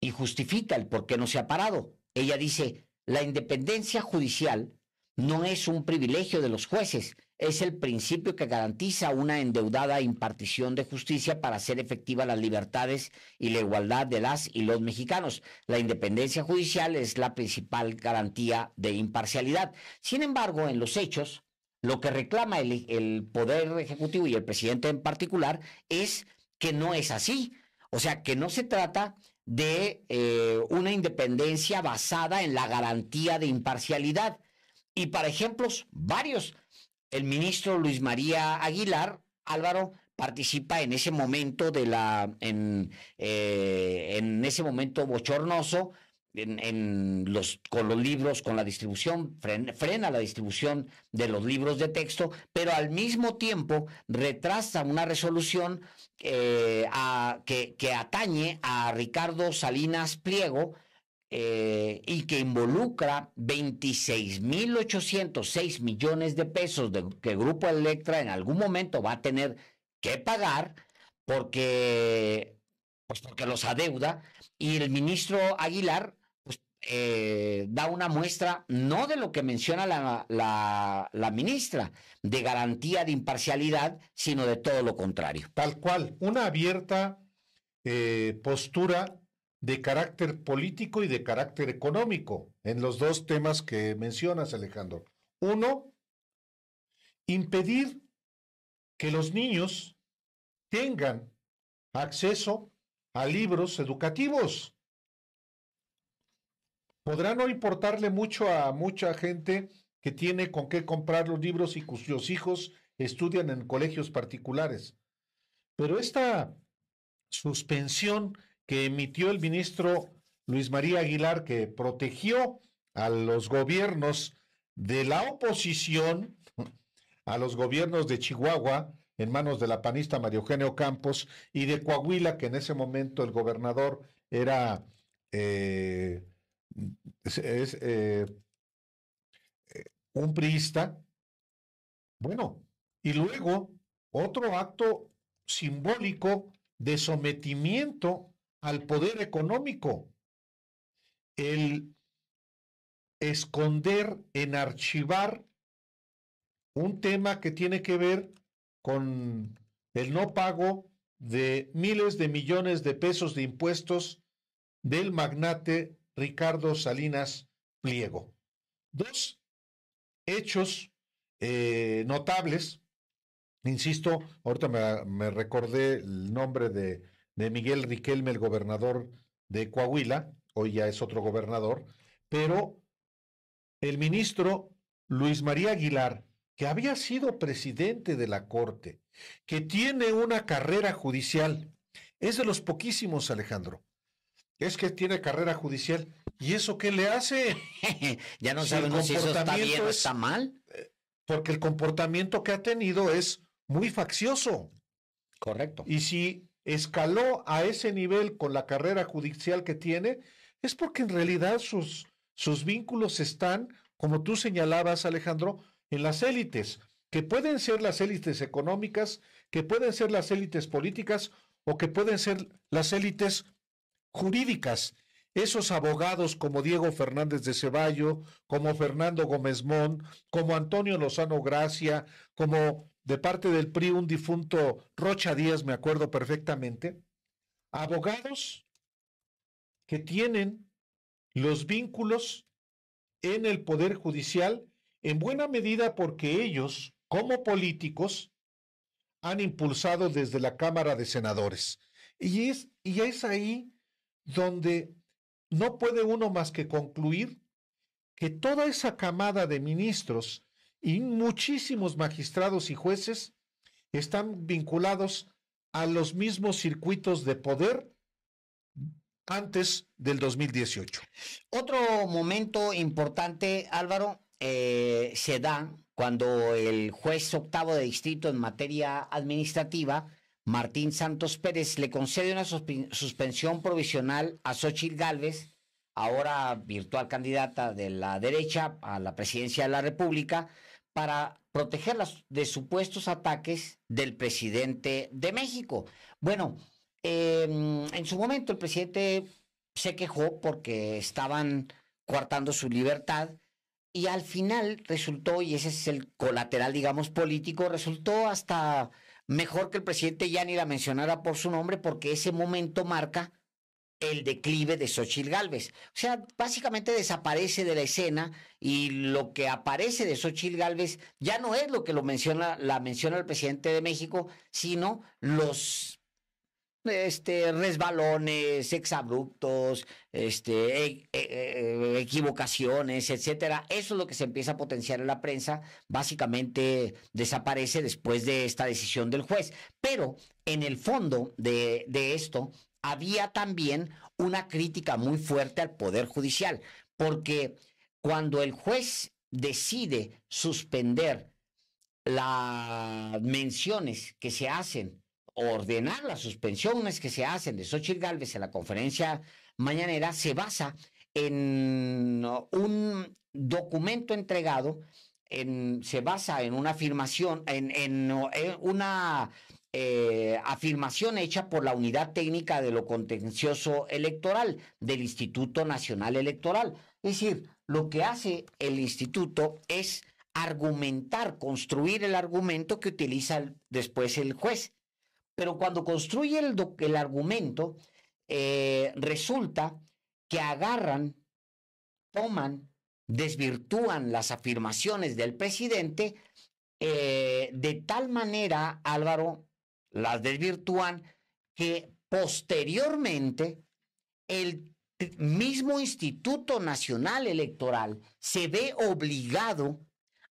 y justifica el por qué no se ha parado. Ella dice, la independencia judicial no es un privilegio de los jueces, es el principio que garantiza una endeudada impartición de justicia para hacer efectiva las libertades y la igualdad de las y los mexicanos. La independencia judicial es la principal garantía de imparcialidad. Sin embargo, en los hechos, lo que reclama el, Poder Ejecutivo y el presidente en particular es que no es así. O sea, que no se trata de eh, una independencia basada en la garantía de imparcialidad. Y para ejemplos, varios. El ministro Luis María Aguilar, Álvaro, participa en ese momento de la, en, eh, en ese momento bochornoso, en, los, con los libros, con la distribución, frena, la distribución de los libros de texto, pero al mismo tiempo retrasa una resolución eh, que, que, atañe a Ricardo Salinas Pliego eh, y que involucra 26.806 millones de pesos de, que Grupo Electra en algún momento va a tener que pagar porque, pues porque los adeuda. Y el ministro Aguilar eh, da una muestra no de lo que menciona la, ministra, de garantía de imparcialidad, sino de todo lo contrario. Tal cual, una abierta eh, postura de carácter político y de carácter económico en los dos temas que mencionas, Alejandro. Uno, impedir que los niños tengan acceso a libros educativos podrá no importarle mucho a mucha gente que tiene con qué comprar los libros y cuyos hijos estudian en colegios particulares. Pero esta suspensión que emitió el ministro Luis María Aguilar, que protegió a los gobiernos de la oposición, a los gobiernos de Chihuahua, en manos de la panista María Eugenio Campos, y de Coahuila, que en ese momento el gobernador era eh, es, eh, eh, un priista. Bueno, y luego otro acto simbólico de sometimiento al poder económico. El esconder, en archivar un tema que tiene que ver con el no pago de miles de millones de pesos de impuestos del magnate Ricardo Salinas Pliego. Dos hechos eh, notables, insisto, ahorita me, recordé el nombre de, de Miguel Riquelme, el gobernador de Coahuila, hoy ya es otro gobernador, pero el ministro Luis María Aguilar, que había sido presidente de la Corte, que tiene una carrera judicial, es de los poquísimos, Alejandro, es que tiene carrera judicial. ¿Y eso qué le hace? ya no sabemos si eso está bien o está mal. Porque el comportamiento que ha tenido es muy faccioso. Correcto. Y si escaló a ese nivel con la carrera judicial que tiene, es porque en realidad sus, sus vínculos están, como tú señalabas, Alejandro, en las élites, que pueden ser las élites económicas, que pueden ser las élites políticas o que pueden ser las élites jurídicas. Esos abogados como Diego Fernández de Ceballo, como Fernando Gómez Mont, como Antonio Lozano Gracia, como de parte del PRI un difunto Rocha Díaz, me acuerdo perfectamente, abogados que tienen los vínculos en el Poder Judicial en buena medida porque ellos, como políticos, han impulsado desde la Cámara de Senadores. Y es, y es ahí donde no puede uno más que concluir que toda esa camada de ministros y muchísimos magistrados y jueces están vinculados a los mismos circuitos de poder antes del 2018. Otro momento importante, Álvaro, eh, se da cuando el juez octavo de distrito en materia administrativa, Martín Santos Pérez, le concede una suspensión provisional a Xochitl Gálvez, ahora virtual candidata de la derecha a la presidencia de la República, para protegerlas de supuestos ataques del presidente de México. Bueno, em, en su momento el presidente se quejó porque estaban coartando su libertad y al final resultó, y ese es el colateral, digamos, político, resultó hasta mejor que el presidente ya ni la mencionara por su nombre porque ese momento marca el declive de Xochitl Galvez. O sea, básicamente desaparece de la escena y lo que aparece de Xochitl Galvez ya no es lo que lo menciona, la menciona el presidente de México, sino los este, resbalones, exabruptos, este, e, e, e, equivocaciones, etcétera. Eso es lo que se empieza a potenciar en la prensa. Básicamente desaparece después de esta decisión del juez. Pero en el fondo de, de esto había también una crítica muy fuerte al Poder Judicial, porque cuando el juez decide suspender las menciones que se hacen ordenar las suspensiones que se hacen de Xochitl Galvez en la conferencia mañanera se basa en un documento entregado, en, se basa en una afirmación, en, en, una eh, afirmación hecha por la Unidad Técnica de lo Contencioso Electoral del Instituto Nacional Electoral. Es decir, lo que hace el instituto es argumentar, construir el argumento que utiliza después el juez. Pero cuando construye el, argumento, eh, resulta que agarran, toman, desvirtúan las afirmaciones del presidente eh, de tal manera, Álvaro, las desvirtúan que posteriormente el mismo Instituto Nacional Electoral se ve obligado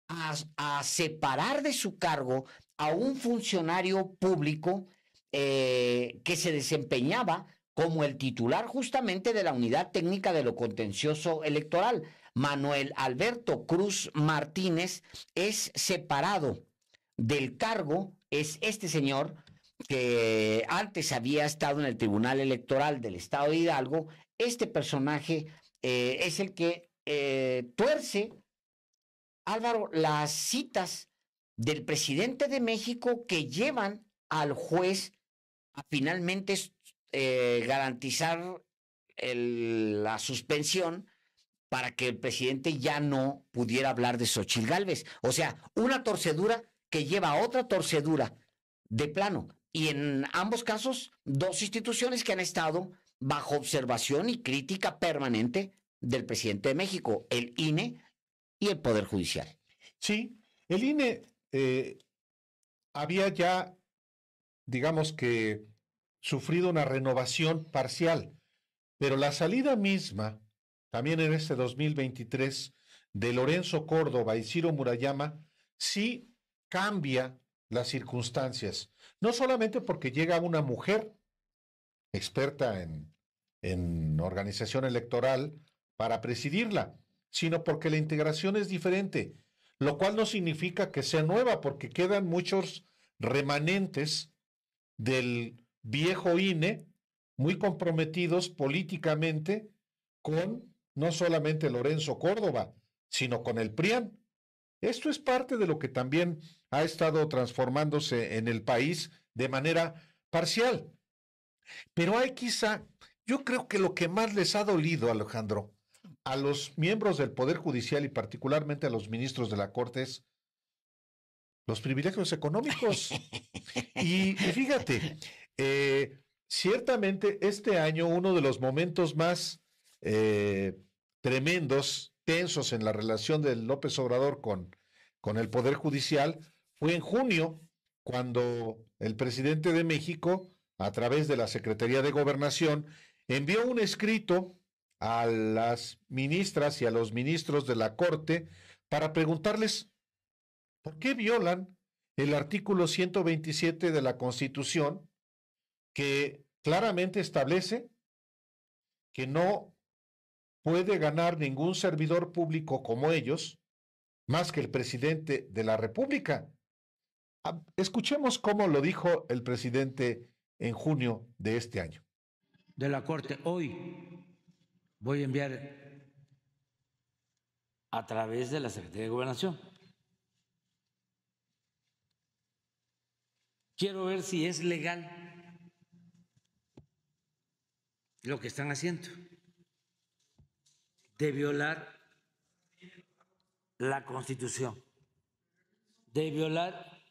a, separar de su cargo a un funcionario público eh, que se desempeñaba como el titular justamente de la Unidad Técnica de lo Contencioso Electoral. Manuel Alberto Cruz Martínez es separado del cargo, es este señor que antes había estado en el Tribunal Electoral del Estado de Hidalgo. Este personaje eh, es el que eh, tuerce, Álvaro, las citas del presidente de México que llevan al juez finalmente eh, garantizar la suspensión para que el presidente ya no pudiera hablar de Xochitl Gálvez. O sea, una torcedura que lleva a otra torcedura de plano. Y en ambos casos, dos instituciones que han estado bajo observación y crítica permanente del presidente de México, el INE y el Poder Judicial. Sí, el INE eh, había ya digamos que, sufrido una renovación parcial, pero la salida misma, también en este 2023, de Lorenzo Córdoba y Ciro Murayama, sí cambia las circunstancias. No solamente porque llega una mujer experta en en organización electoral para presidirla, sino porque la integración es diferente, lo cual no significa que sea nueva, porque quedan muchos remanentes del viejo INE muy comprometidos políticamente con no solamente Lorenzo Córdoba, sino con el PRIAN. Esto es parte de lo que también ha estado transformándose en el país de manera parcial. Pero hay quizá, yo creo que lo que más les ha dolido, Alejandro, a los miembros del Poder Judicial y particularmente a los ministros de la Corte es los privilegios económicos. y, fíjate, eh, ciertamente este año uno de los momentos más eh, tremendos, tensos en la relación de López Obrador con, con el Poder Judicial fue en junio, cuando el presidente de México, a través de la Secretaría de Gobernación, envió un escrito a las ministras y a los ministros de la Corte para preguntarles por qué violan el artículo 127 de la Constitución que claramente establece que no puede ganar ningún servidor público como ellos más que el presidente de la República. Ah, escuchemos cómo lo dijo el presidente en junio de este año. De la Corte, hoy voy a enviar a través de la Secretaría de Gobernación. Quiero ver si es legal lo que están haciendo de violar la Constitución, de violar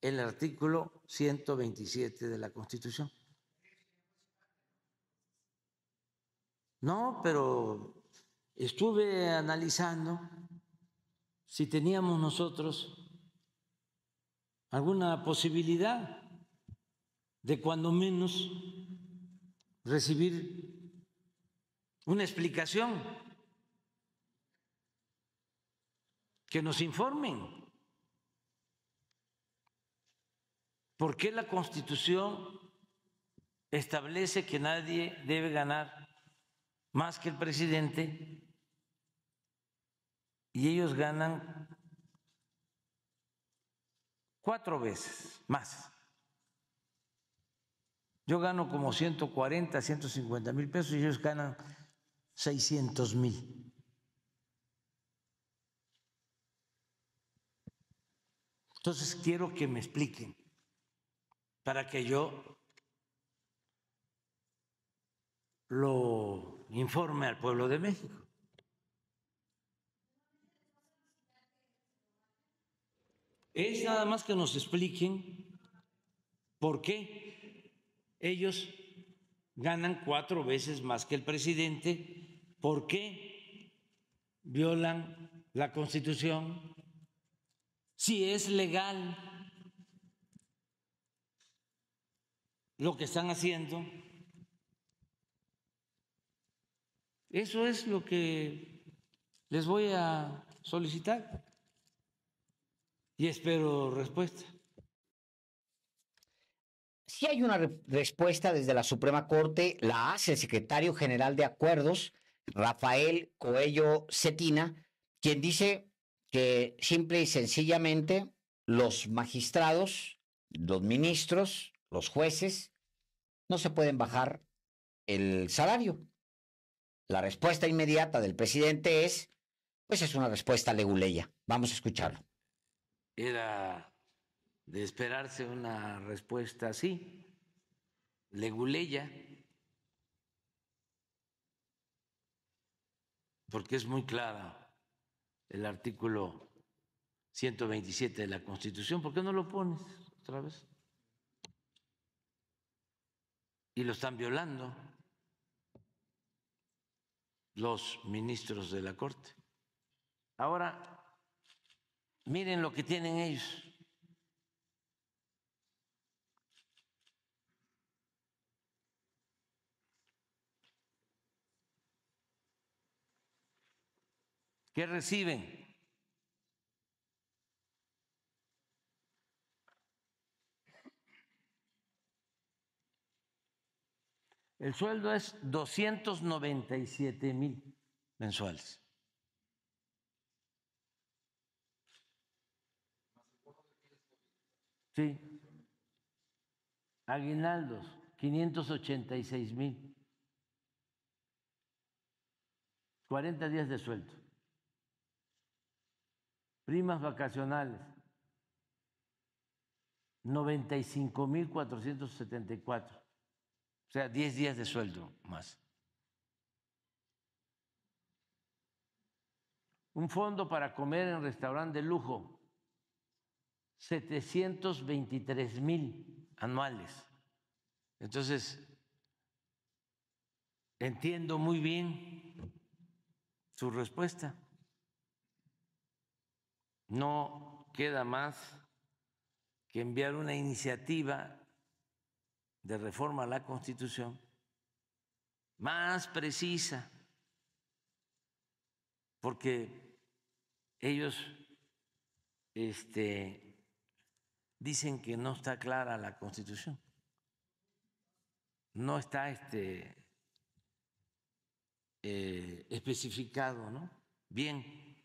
el artículo 127 de la Constitución. No, pero estuve analizando si teníamos nosotros alguna posibilidad de cuando menos recibir una explicación, que nos informen. ¿Por qué la Constitución establece que nadie debe ganar más que el presidente y ellos ganan cuatro veces más? Yo gano como 140, 150 mil pesos y ellos ganan 600 mil. Entonces quiero que me expliquen para que yo lo informe al pueblo de México. Es nada más que nos expliquen por qué ellos ganan cuatro veces más que el presidente, por qué violan la constitución, si es legal lo que están haciendo. Eso es lo que les voy a solicitar y espero respuesta. Si hay una respuesta desde la Suprema Corte, la hace el secretario general de Acuerdos, Rafael Coello Cetina, quien dice que simple y sencillamente los magistrados, los ministros, los jueces, no se pueden bajar el salario. La respuesta inmediata del presidente es, pues es una respuesta leguleya. Vamos a escucharlo. Era de esperarse una respuesta así, leguleya, porque es muy clara el artículo 127 de la Constitución. ¿Por qué no lo pones otra vez? y lo están violando los ministros de la Corte. Ahora, miren lo que tienen ellos. ¿Qué reciben? El sueldo es 297 mil mensuales. Sí. Aguinaldos, 586 mil. 40 días de sueldo. Primas vacacionales, 95 mil 474. O sea, 10 días de sueldo más. Un fondo para comer en restaurante de lujo, 723 mil anuales. Entonces, entiendo muy bien su respuesta. No queda más que enviar una iniciativa de reforma a la Constitución más precisa, porque ellos este, dicen que no está clara la Constitución, no está este, eh, especificado ¿no? bien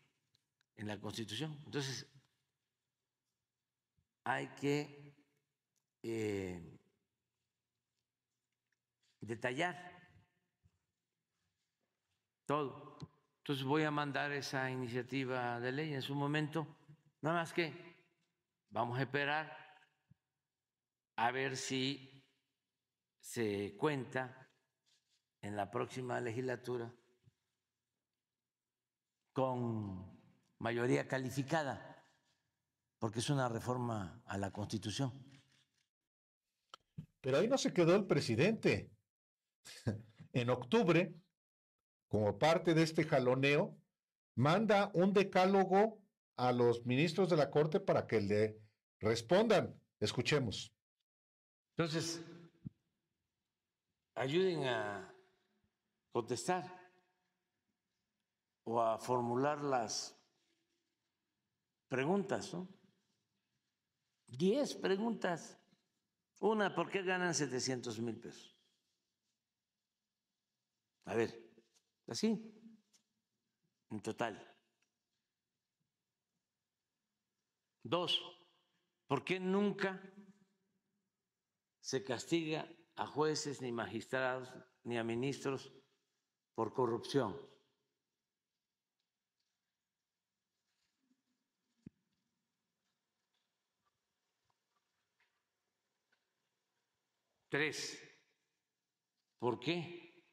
en la Constitución. Entonces, hay que eh, detallar todo. Entonces voy a mandar esa iniciativa de ley en su momento, nada más que vamos a esperar a ver si se cuenta en la próxima legislatura con mayoría calificada porque es una reforma a la Constitución. Pero ahí no se quedó el presidente. En octubre, como parte de este jaloneo, manda un decálogo a los ministros de la Corte para que le respondan. Escuchemos. Entonces, ayuden a contestar o a formular las preguntas, ¿no? Diez preguntas. Una, ¿por qué ganan 700 mil pesos? A ver, así, en total. Dos, ¿por qué nunca se castiga a jueces, ni magistrados, ni a ministros por corrupción? Tres, ¿por qué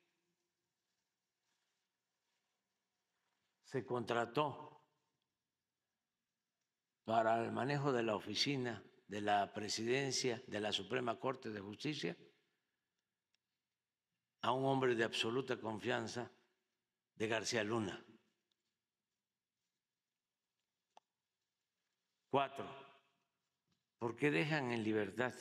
se contrató para el manejo de la oficina de la presidencia de la Suprema Corte de Justicia a un hombre de absoluta confianza de García Luna? Cuatro, ¿por qué dejan en libertad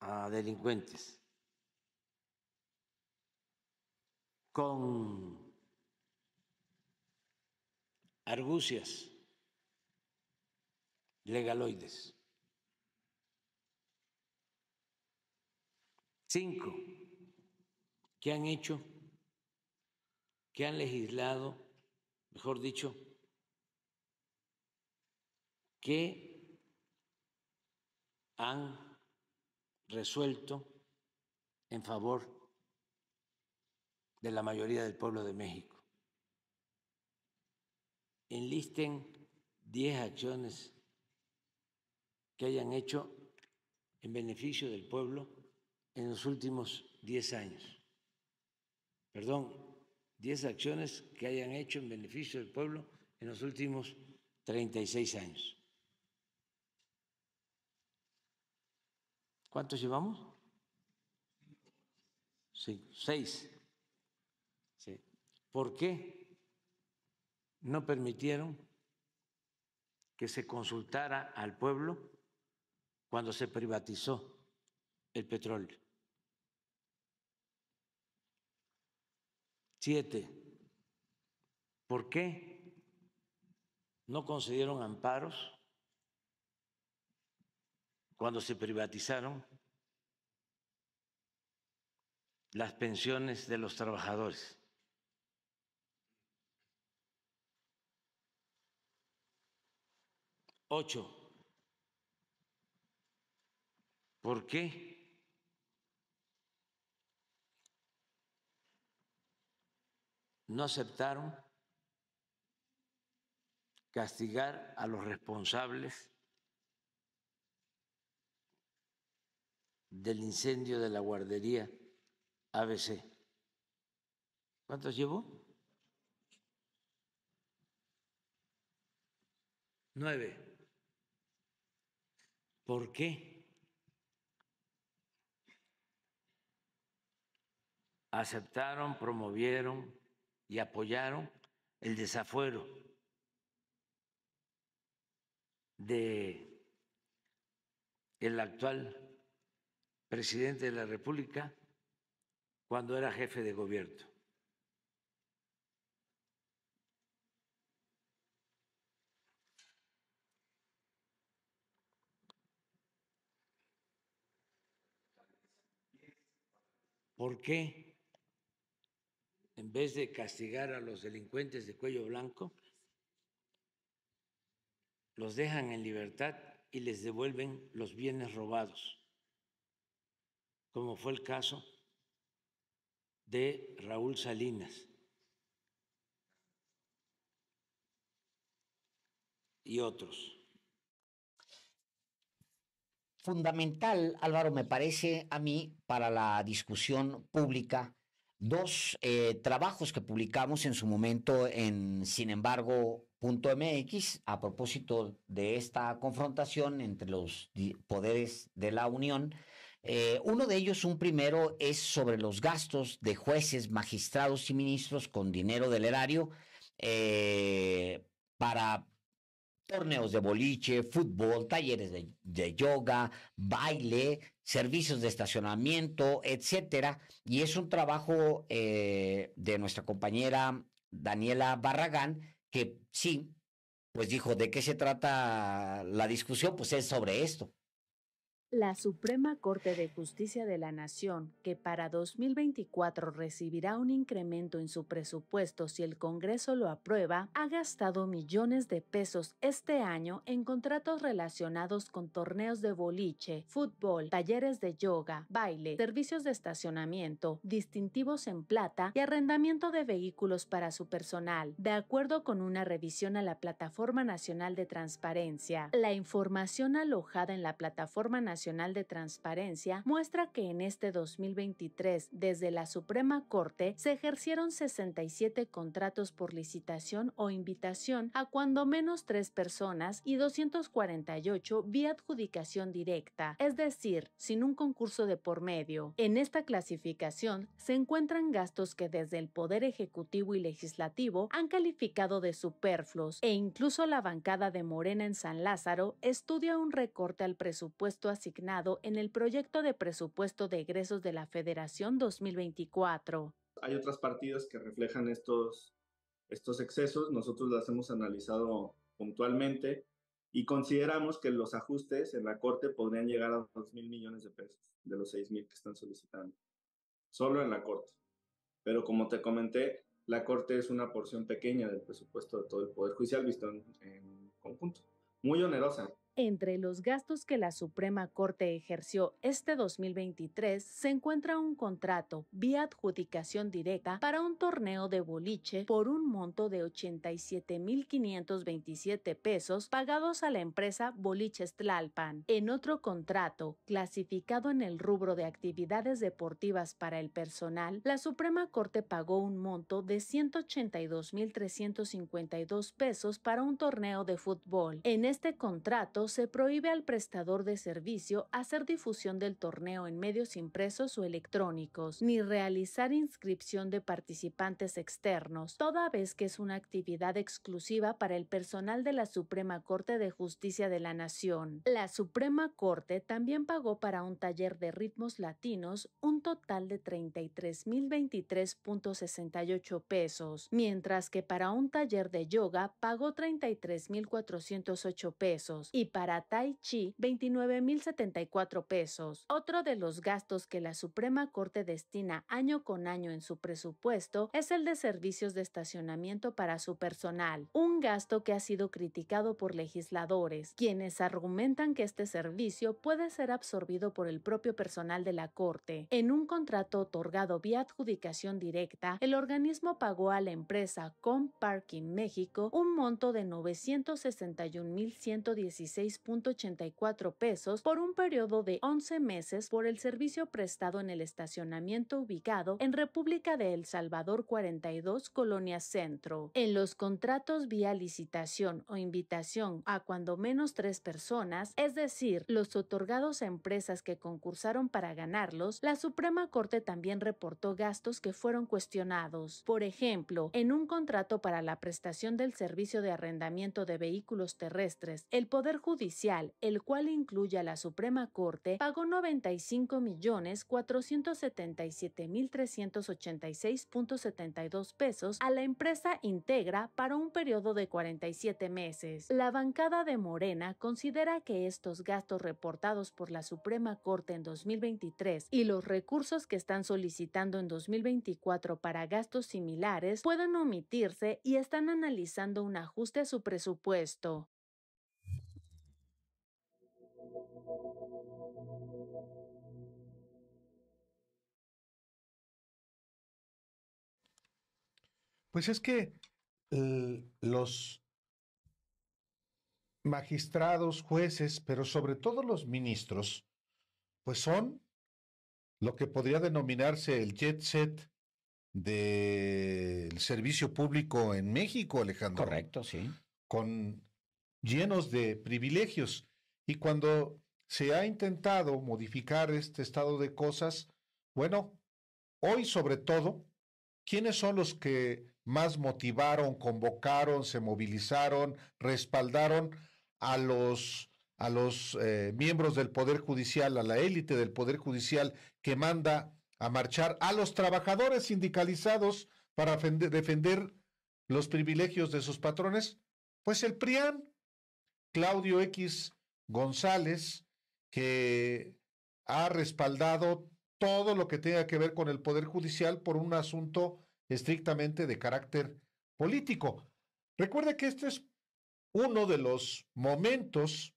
a delincuentes con argucias legaloides. Cinco, que han hecho, que han legislado, mejor dicho, que han resuelto en favor de la mayoría del pueblo de México. Enlisten 10 acciones que hayan hecho en beneficio del pueblo en los últimos 10 años. Perdón, 10 acciones que hayan hecho en beneficio del pueblo en los últimos 36 años. ¿Cuántos llevamos? Sí, seis. Sí. ¿Por qué no permitieron que se consultara al pueblo cuando se privatizó el petróleo? Siete. ¿Por qué no concedieron amparos cuando se privatizaron las pensiones de los trabajadores. Ocho. ¿Por qué? No aceptaron castigar a los responsables del incendio de la guardería ABC. ¿Cuántos llevó? Nueve. ¿Por qué? Aceptaron, promovieron y apoyaron el desafuero de el actual presidente de la República cuando era jefe de gobierno. ¿Por qué en vez de castigar a los delincuentes de cuello blanco, los dejan en libertad y les devuelven los bienes robados? como fue el caso de Raúl Salinas y otros. Fundamental, Álvaro, me parece a mí, para la discusión pública, dos eh, trabajos que publicamos en su momento en Sin embargo, .mx a propósito de esta confrontación entre los poderes de la Unión. Eh, uno de ellos, un primero, es sobre los gastos de jueces, magistrados y ministros con dinero del erario eh, para torneos de boliche, fútbol, talleres de, yoga, baile, servicios de estacionamiento, etcétera. Y es un trabajo eh, de nuestra compañera Daniela Barragán, que sí, pues dijo, ¿de qué se trata la discusión? Pues es sobre esto. La Suprema Corte de Justicia de la Nación, que para 2024 recibirá un incremento en su presupuesto si el Congreso lo aprueba, ha gastado millones de pesos este año en contratos relacionados con torneos de boliche, fútbol, talleres de yoga, baile, servicios de estacionamiento, distintivos en plata y arrendamiento de vehículos para su personal, de acuerdo con una revisión a la Plataforma Nacional de Transparencia. La información alojada en la Plataforma Nacional de Transparencia muestra que en este 2023, desde la Suprema Corte, se ejercieron 67 contratos por licitación o invitación a cuando menos tres personas y 248 vía adjudicación directa, es decir, sin un concurso de por medio. En esta clasificación se encuentran gastos que desde el Poder Ejecutivo y Legislativo han calificado de superfluos e incluso la bancada de Morena en San Lázaro estudia un recorte al presupuesto asignado en el proyecto de presupuesto de egresos de la Federación 2024. Hay otras partidas que reflejan estos, estos excesos, nosotros las hemos analizado puntualmente y consideramos que los ajustes en la Corte podrían llegar a 2 mil millones de pesos de los 6 mil que están solicitando, solo en la Corte. Pero como te comenté, la Corte es una porción pequeña del presupuesto de todo el Poder Judicial visto en conjunto. Muy onerosa, entre los gastos que la Suprema Corte ejerció este 2023 se encuentra un contrato vía adjudicación directa para un torneo de boliche por un monto de 87.527 pesos pagados a la empresa Boliches Tlalpan. En otro contrato, clasificado en el rubro de actividades deportivas para el personal, la Suprema Corte pagó un monto de 182.352 pesos para un torneo de fútbol. En este contrato, se prohíbe al prestador de servicio hacer difusión del torneo en medios impresos o electrónicos, ni realizar inscripción de participantes externos, toda vez que es una actividad exclusiva para el personal de la Suprema Corte de Justicia de la Nación. La Suprema Corte también pagó para un taller de ritmos latinos un total de 33.023.68 pesos, mientras que para un taller de yoga pagó 33.408 pesos y para Tai Chi 29.074 pesos. Otro de los gastos que la Suprema Corte destina año con año en su presupuesto es el de servicios de estacionamiento para su personal, un gasto que ha sido criticado por legisladores, quienes argumentan que este servicio puede ser absorbido por el propio personal de la Corte. En un contrato otorgado vía adjudicación directa, el organismo pagó a la empresa Com Parking México un monto de 961.116.84 pesos por un periodo de 11 meses por el servicio prestado en el estacionamiento ubicado en República de El Salvador 42, Colonia Centro. En los contratos vía licitación o invitación a cuando menos tres personas, es decir, los otorgados a empresas que concursaron para ganarlos, la Suprema Corte también reportó gastos que fueron cuestionados. Por ejemplo, en un contrato para la prestación del servicio de arrendamiento de vehículos terrestres, el Poder Judicial, el cual incluye a la Suprema Corte, pagó 95 millones 477 mil 386.72 pesos a la empresa Integra para un periodo de 47 meses. La bancada de Morena considera que estos gastos reportados por la Suprema Corte en 2023 y los recursos que están solicitando en 2024 para gastos similares pueden omitirse y están analizando un ajuste a su presupuesto. Pues es que los magistrados, jueces, pero sobre todo los ministros, pues son lo que podría denominarse el jet set del servicio público en México, Alejandro. Correcto, sí. Con llenos de privilegios. Y cuando se ha intentado modificar este estado de cosas, bueno, hoy sobre todo, ¿quiénes son los que más motivaron, convocaron, se movilizaron, respaldaron a los, a los eh, miembros del Poder Judicial, a la élite del Poder Judicial que manda a marchar a los trabajadores sindicalizados para defender los privilegios de sus patrones? Pues el PRIAN, Claudio X González, que ha respaldado todo lo que tenga que ver con el Poder Judicial por un asunto estrictamente de carácter político. Recuerde que este es uno de los momentos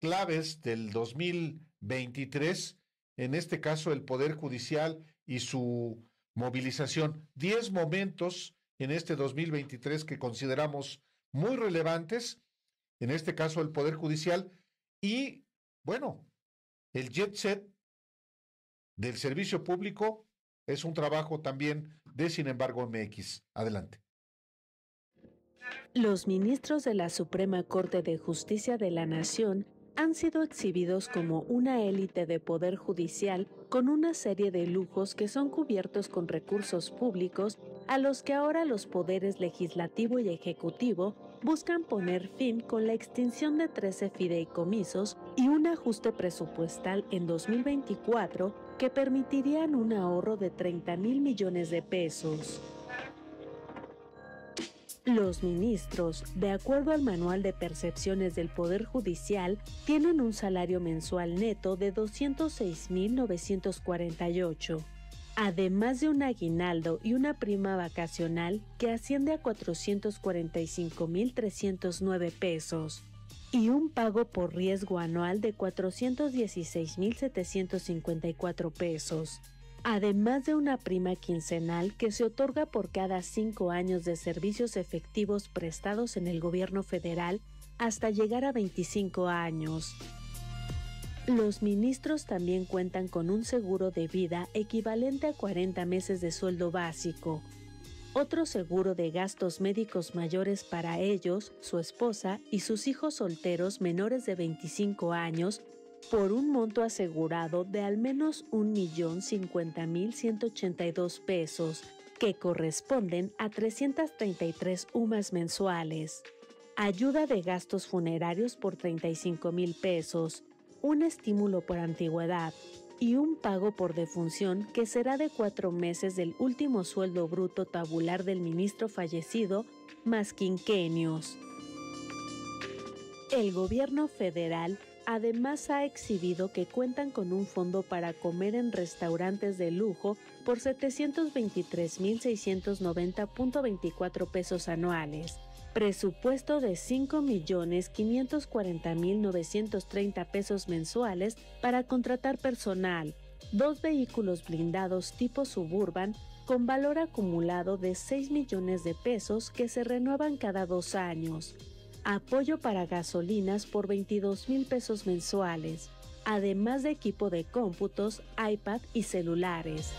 claves del 2023, en este caso el Poder Judicial y su movilización. Diez momentos en este 2023 que consideramos muy relevantes, en este caso el Poder Judicial y, bueno, el jet set del servicio público es un trabajo también de, sin embargo, MX. Adelante. Los ministros de la Suprema Corte de Justicia de la Nación han sido exhibidos como una élite de poder judicial con una serie de lujos que son cubiertos con recursos públicos a los que ahora los poderes legislativo y ejecutivo buscan poner fin con la extinción de 13 fideicomisos y un ajuste presupuestal en 2024 que permitirían un ahorro de 30 mil millones de pesos. Los ministros, de acuerdo al Manual de Percepciones del Poder Judicial, tienen un salario mensual neto de 206.948, además de un aguinaldo y una prima vacacional que asciende a 445.309 pesos y un pago por riesgo anual de 416.754 pesos, además de una prima quincenal que se otorga por cada cinco años de servicios efectivos prestados en el gobierno federal hasta llegar a 25 años. Los ministros también cuentan con un seguro de vida equivalente a 40 meses de sueldo básico, otro seguro de gastos médicos mayores para ellos, su esposa y sus hijos solteros menores de 25 años por un monto asegurado de al menos 1.050.182 pesos, que corresponden a 333 UMAS mensuales. Ayuda de gastos funerarios por 35 mil pesos, un estímulo por antigüedad, y un pago por defunción que será de cuatro meses del último sueldo bruto tabular del ministro fallecido más quinquenios. El gobierno federal además ha exhibido que cuentan con un fondo para comer en restaurantes de lujo por 723.690.24 pesos anuales, presupuesto de 5.540.930 pesos mensuales para contratar personal, dos vehículos blindados tipo suburban con valor acumulado de 6 millones de pesos que se renuevan cada dos años, apoyo para gasolinas por 22 mil pesos mensuales, además de equipo de cómputos, iPad y celulares.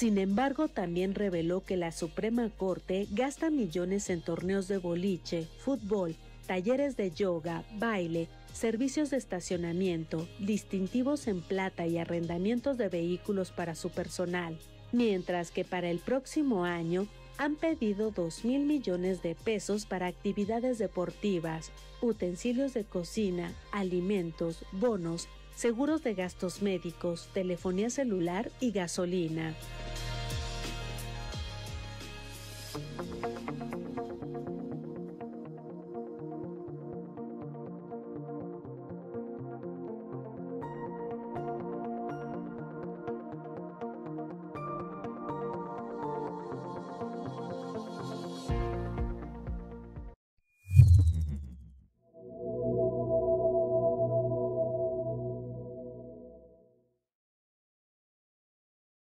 Sin embargo, también reveló que la Suprema Corte gasta millones en torneos de boliche, fútbol, talleres de yoga, baile, servicios de estacionamiento, distintivos en plata y arrendamientos de vehículos para su personal, mientras que para el próximo año han pedido 2 mil millones de pesos para actividades deportivas, utensilios de cocina, alimentos, bonos, seguros de gastos médicos, telefonía celular y gasolina.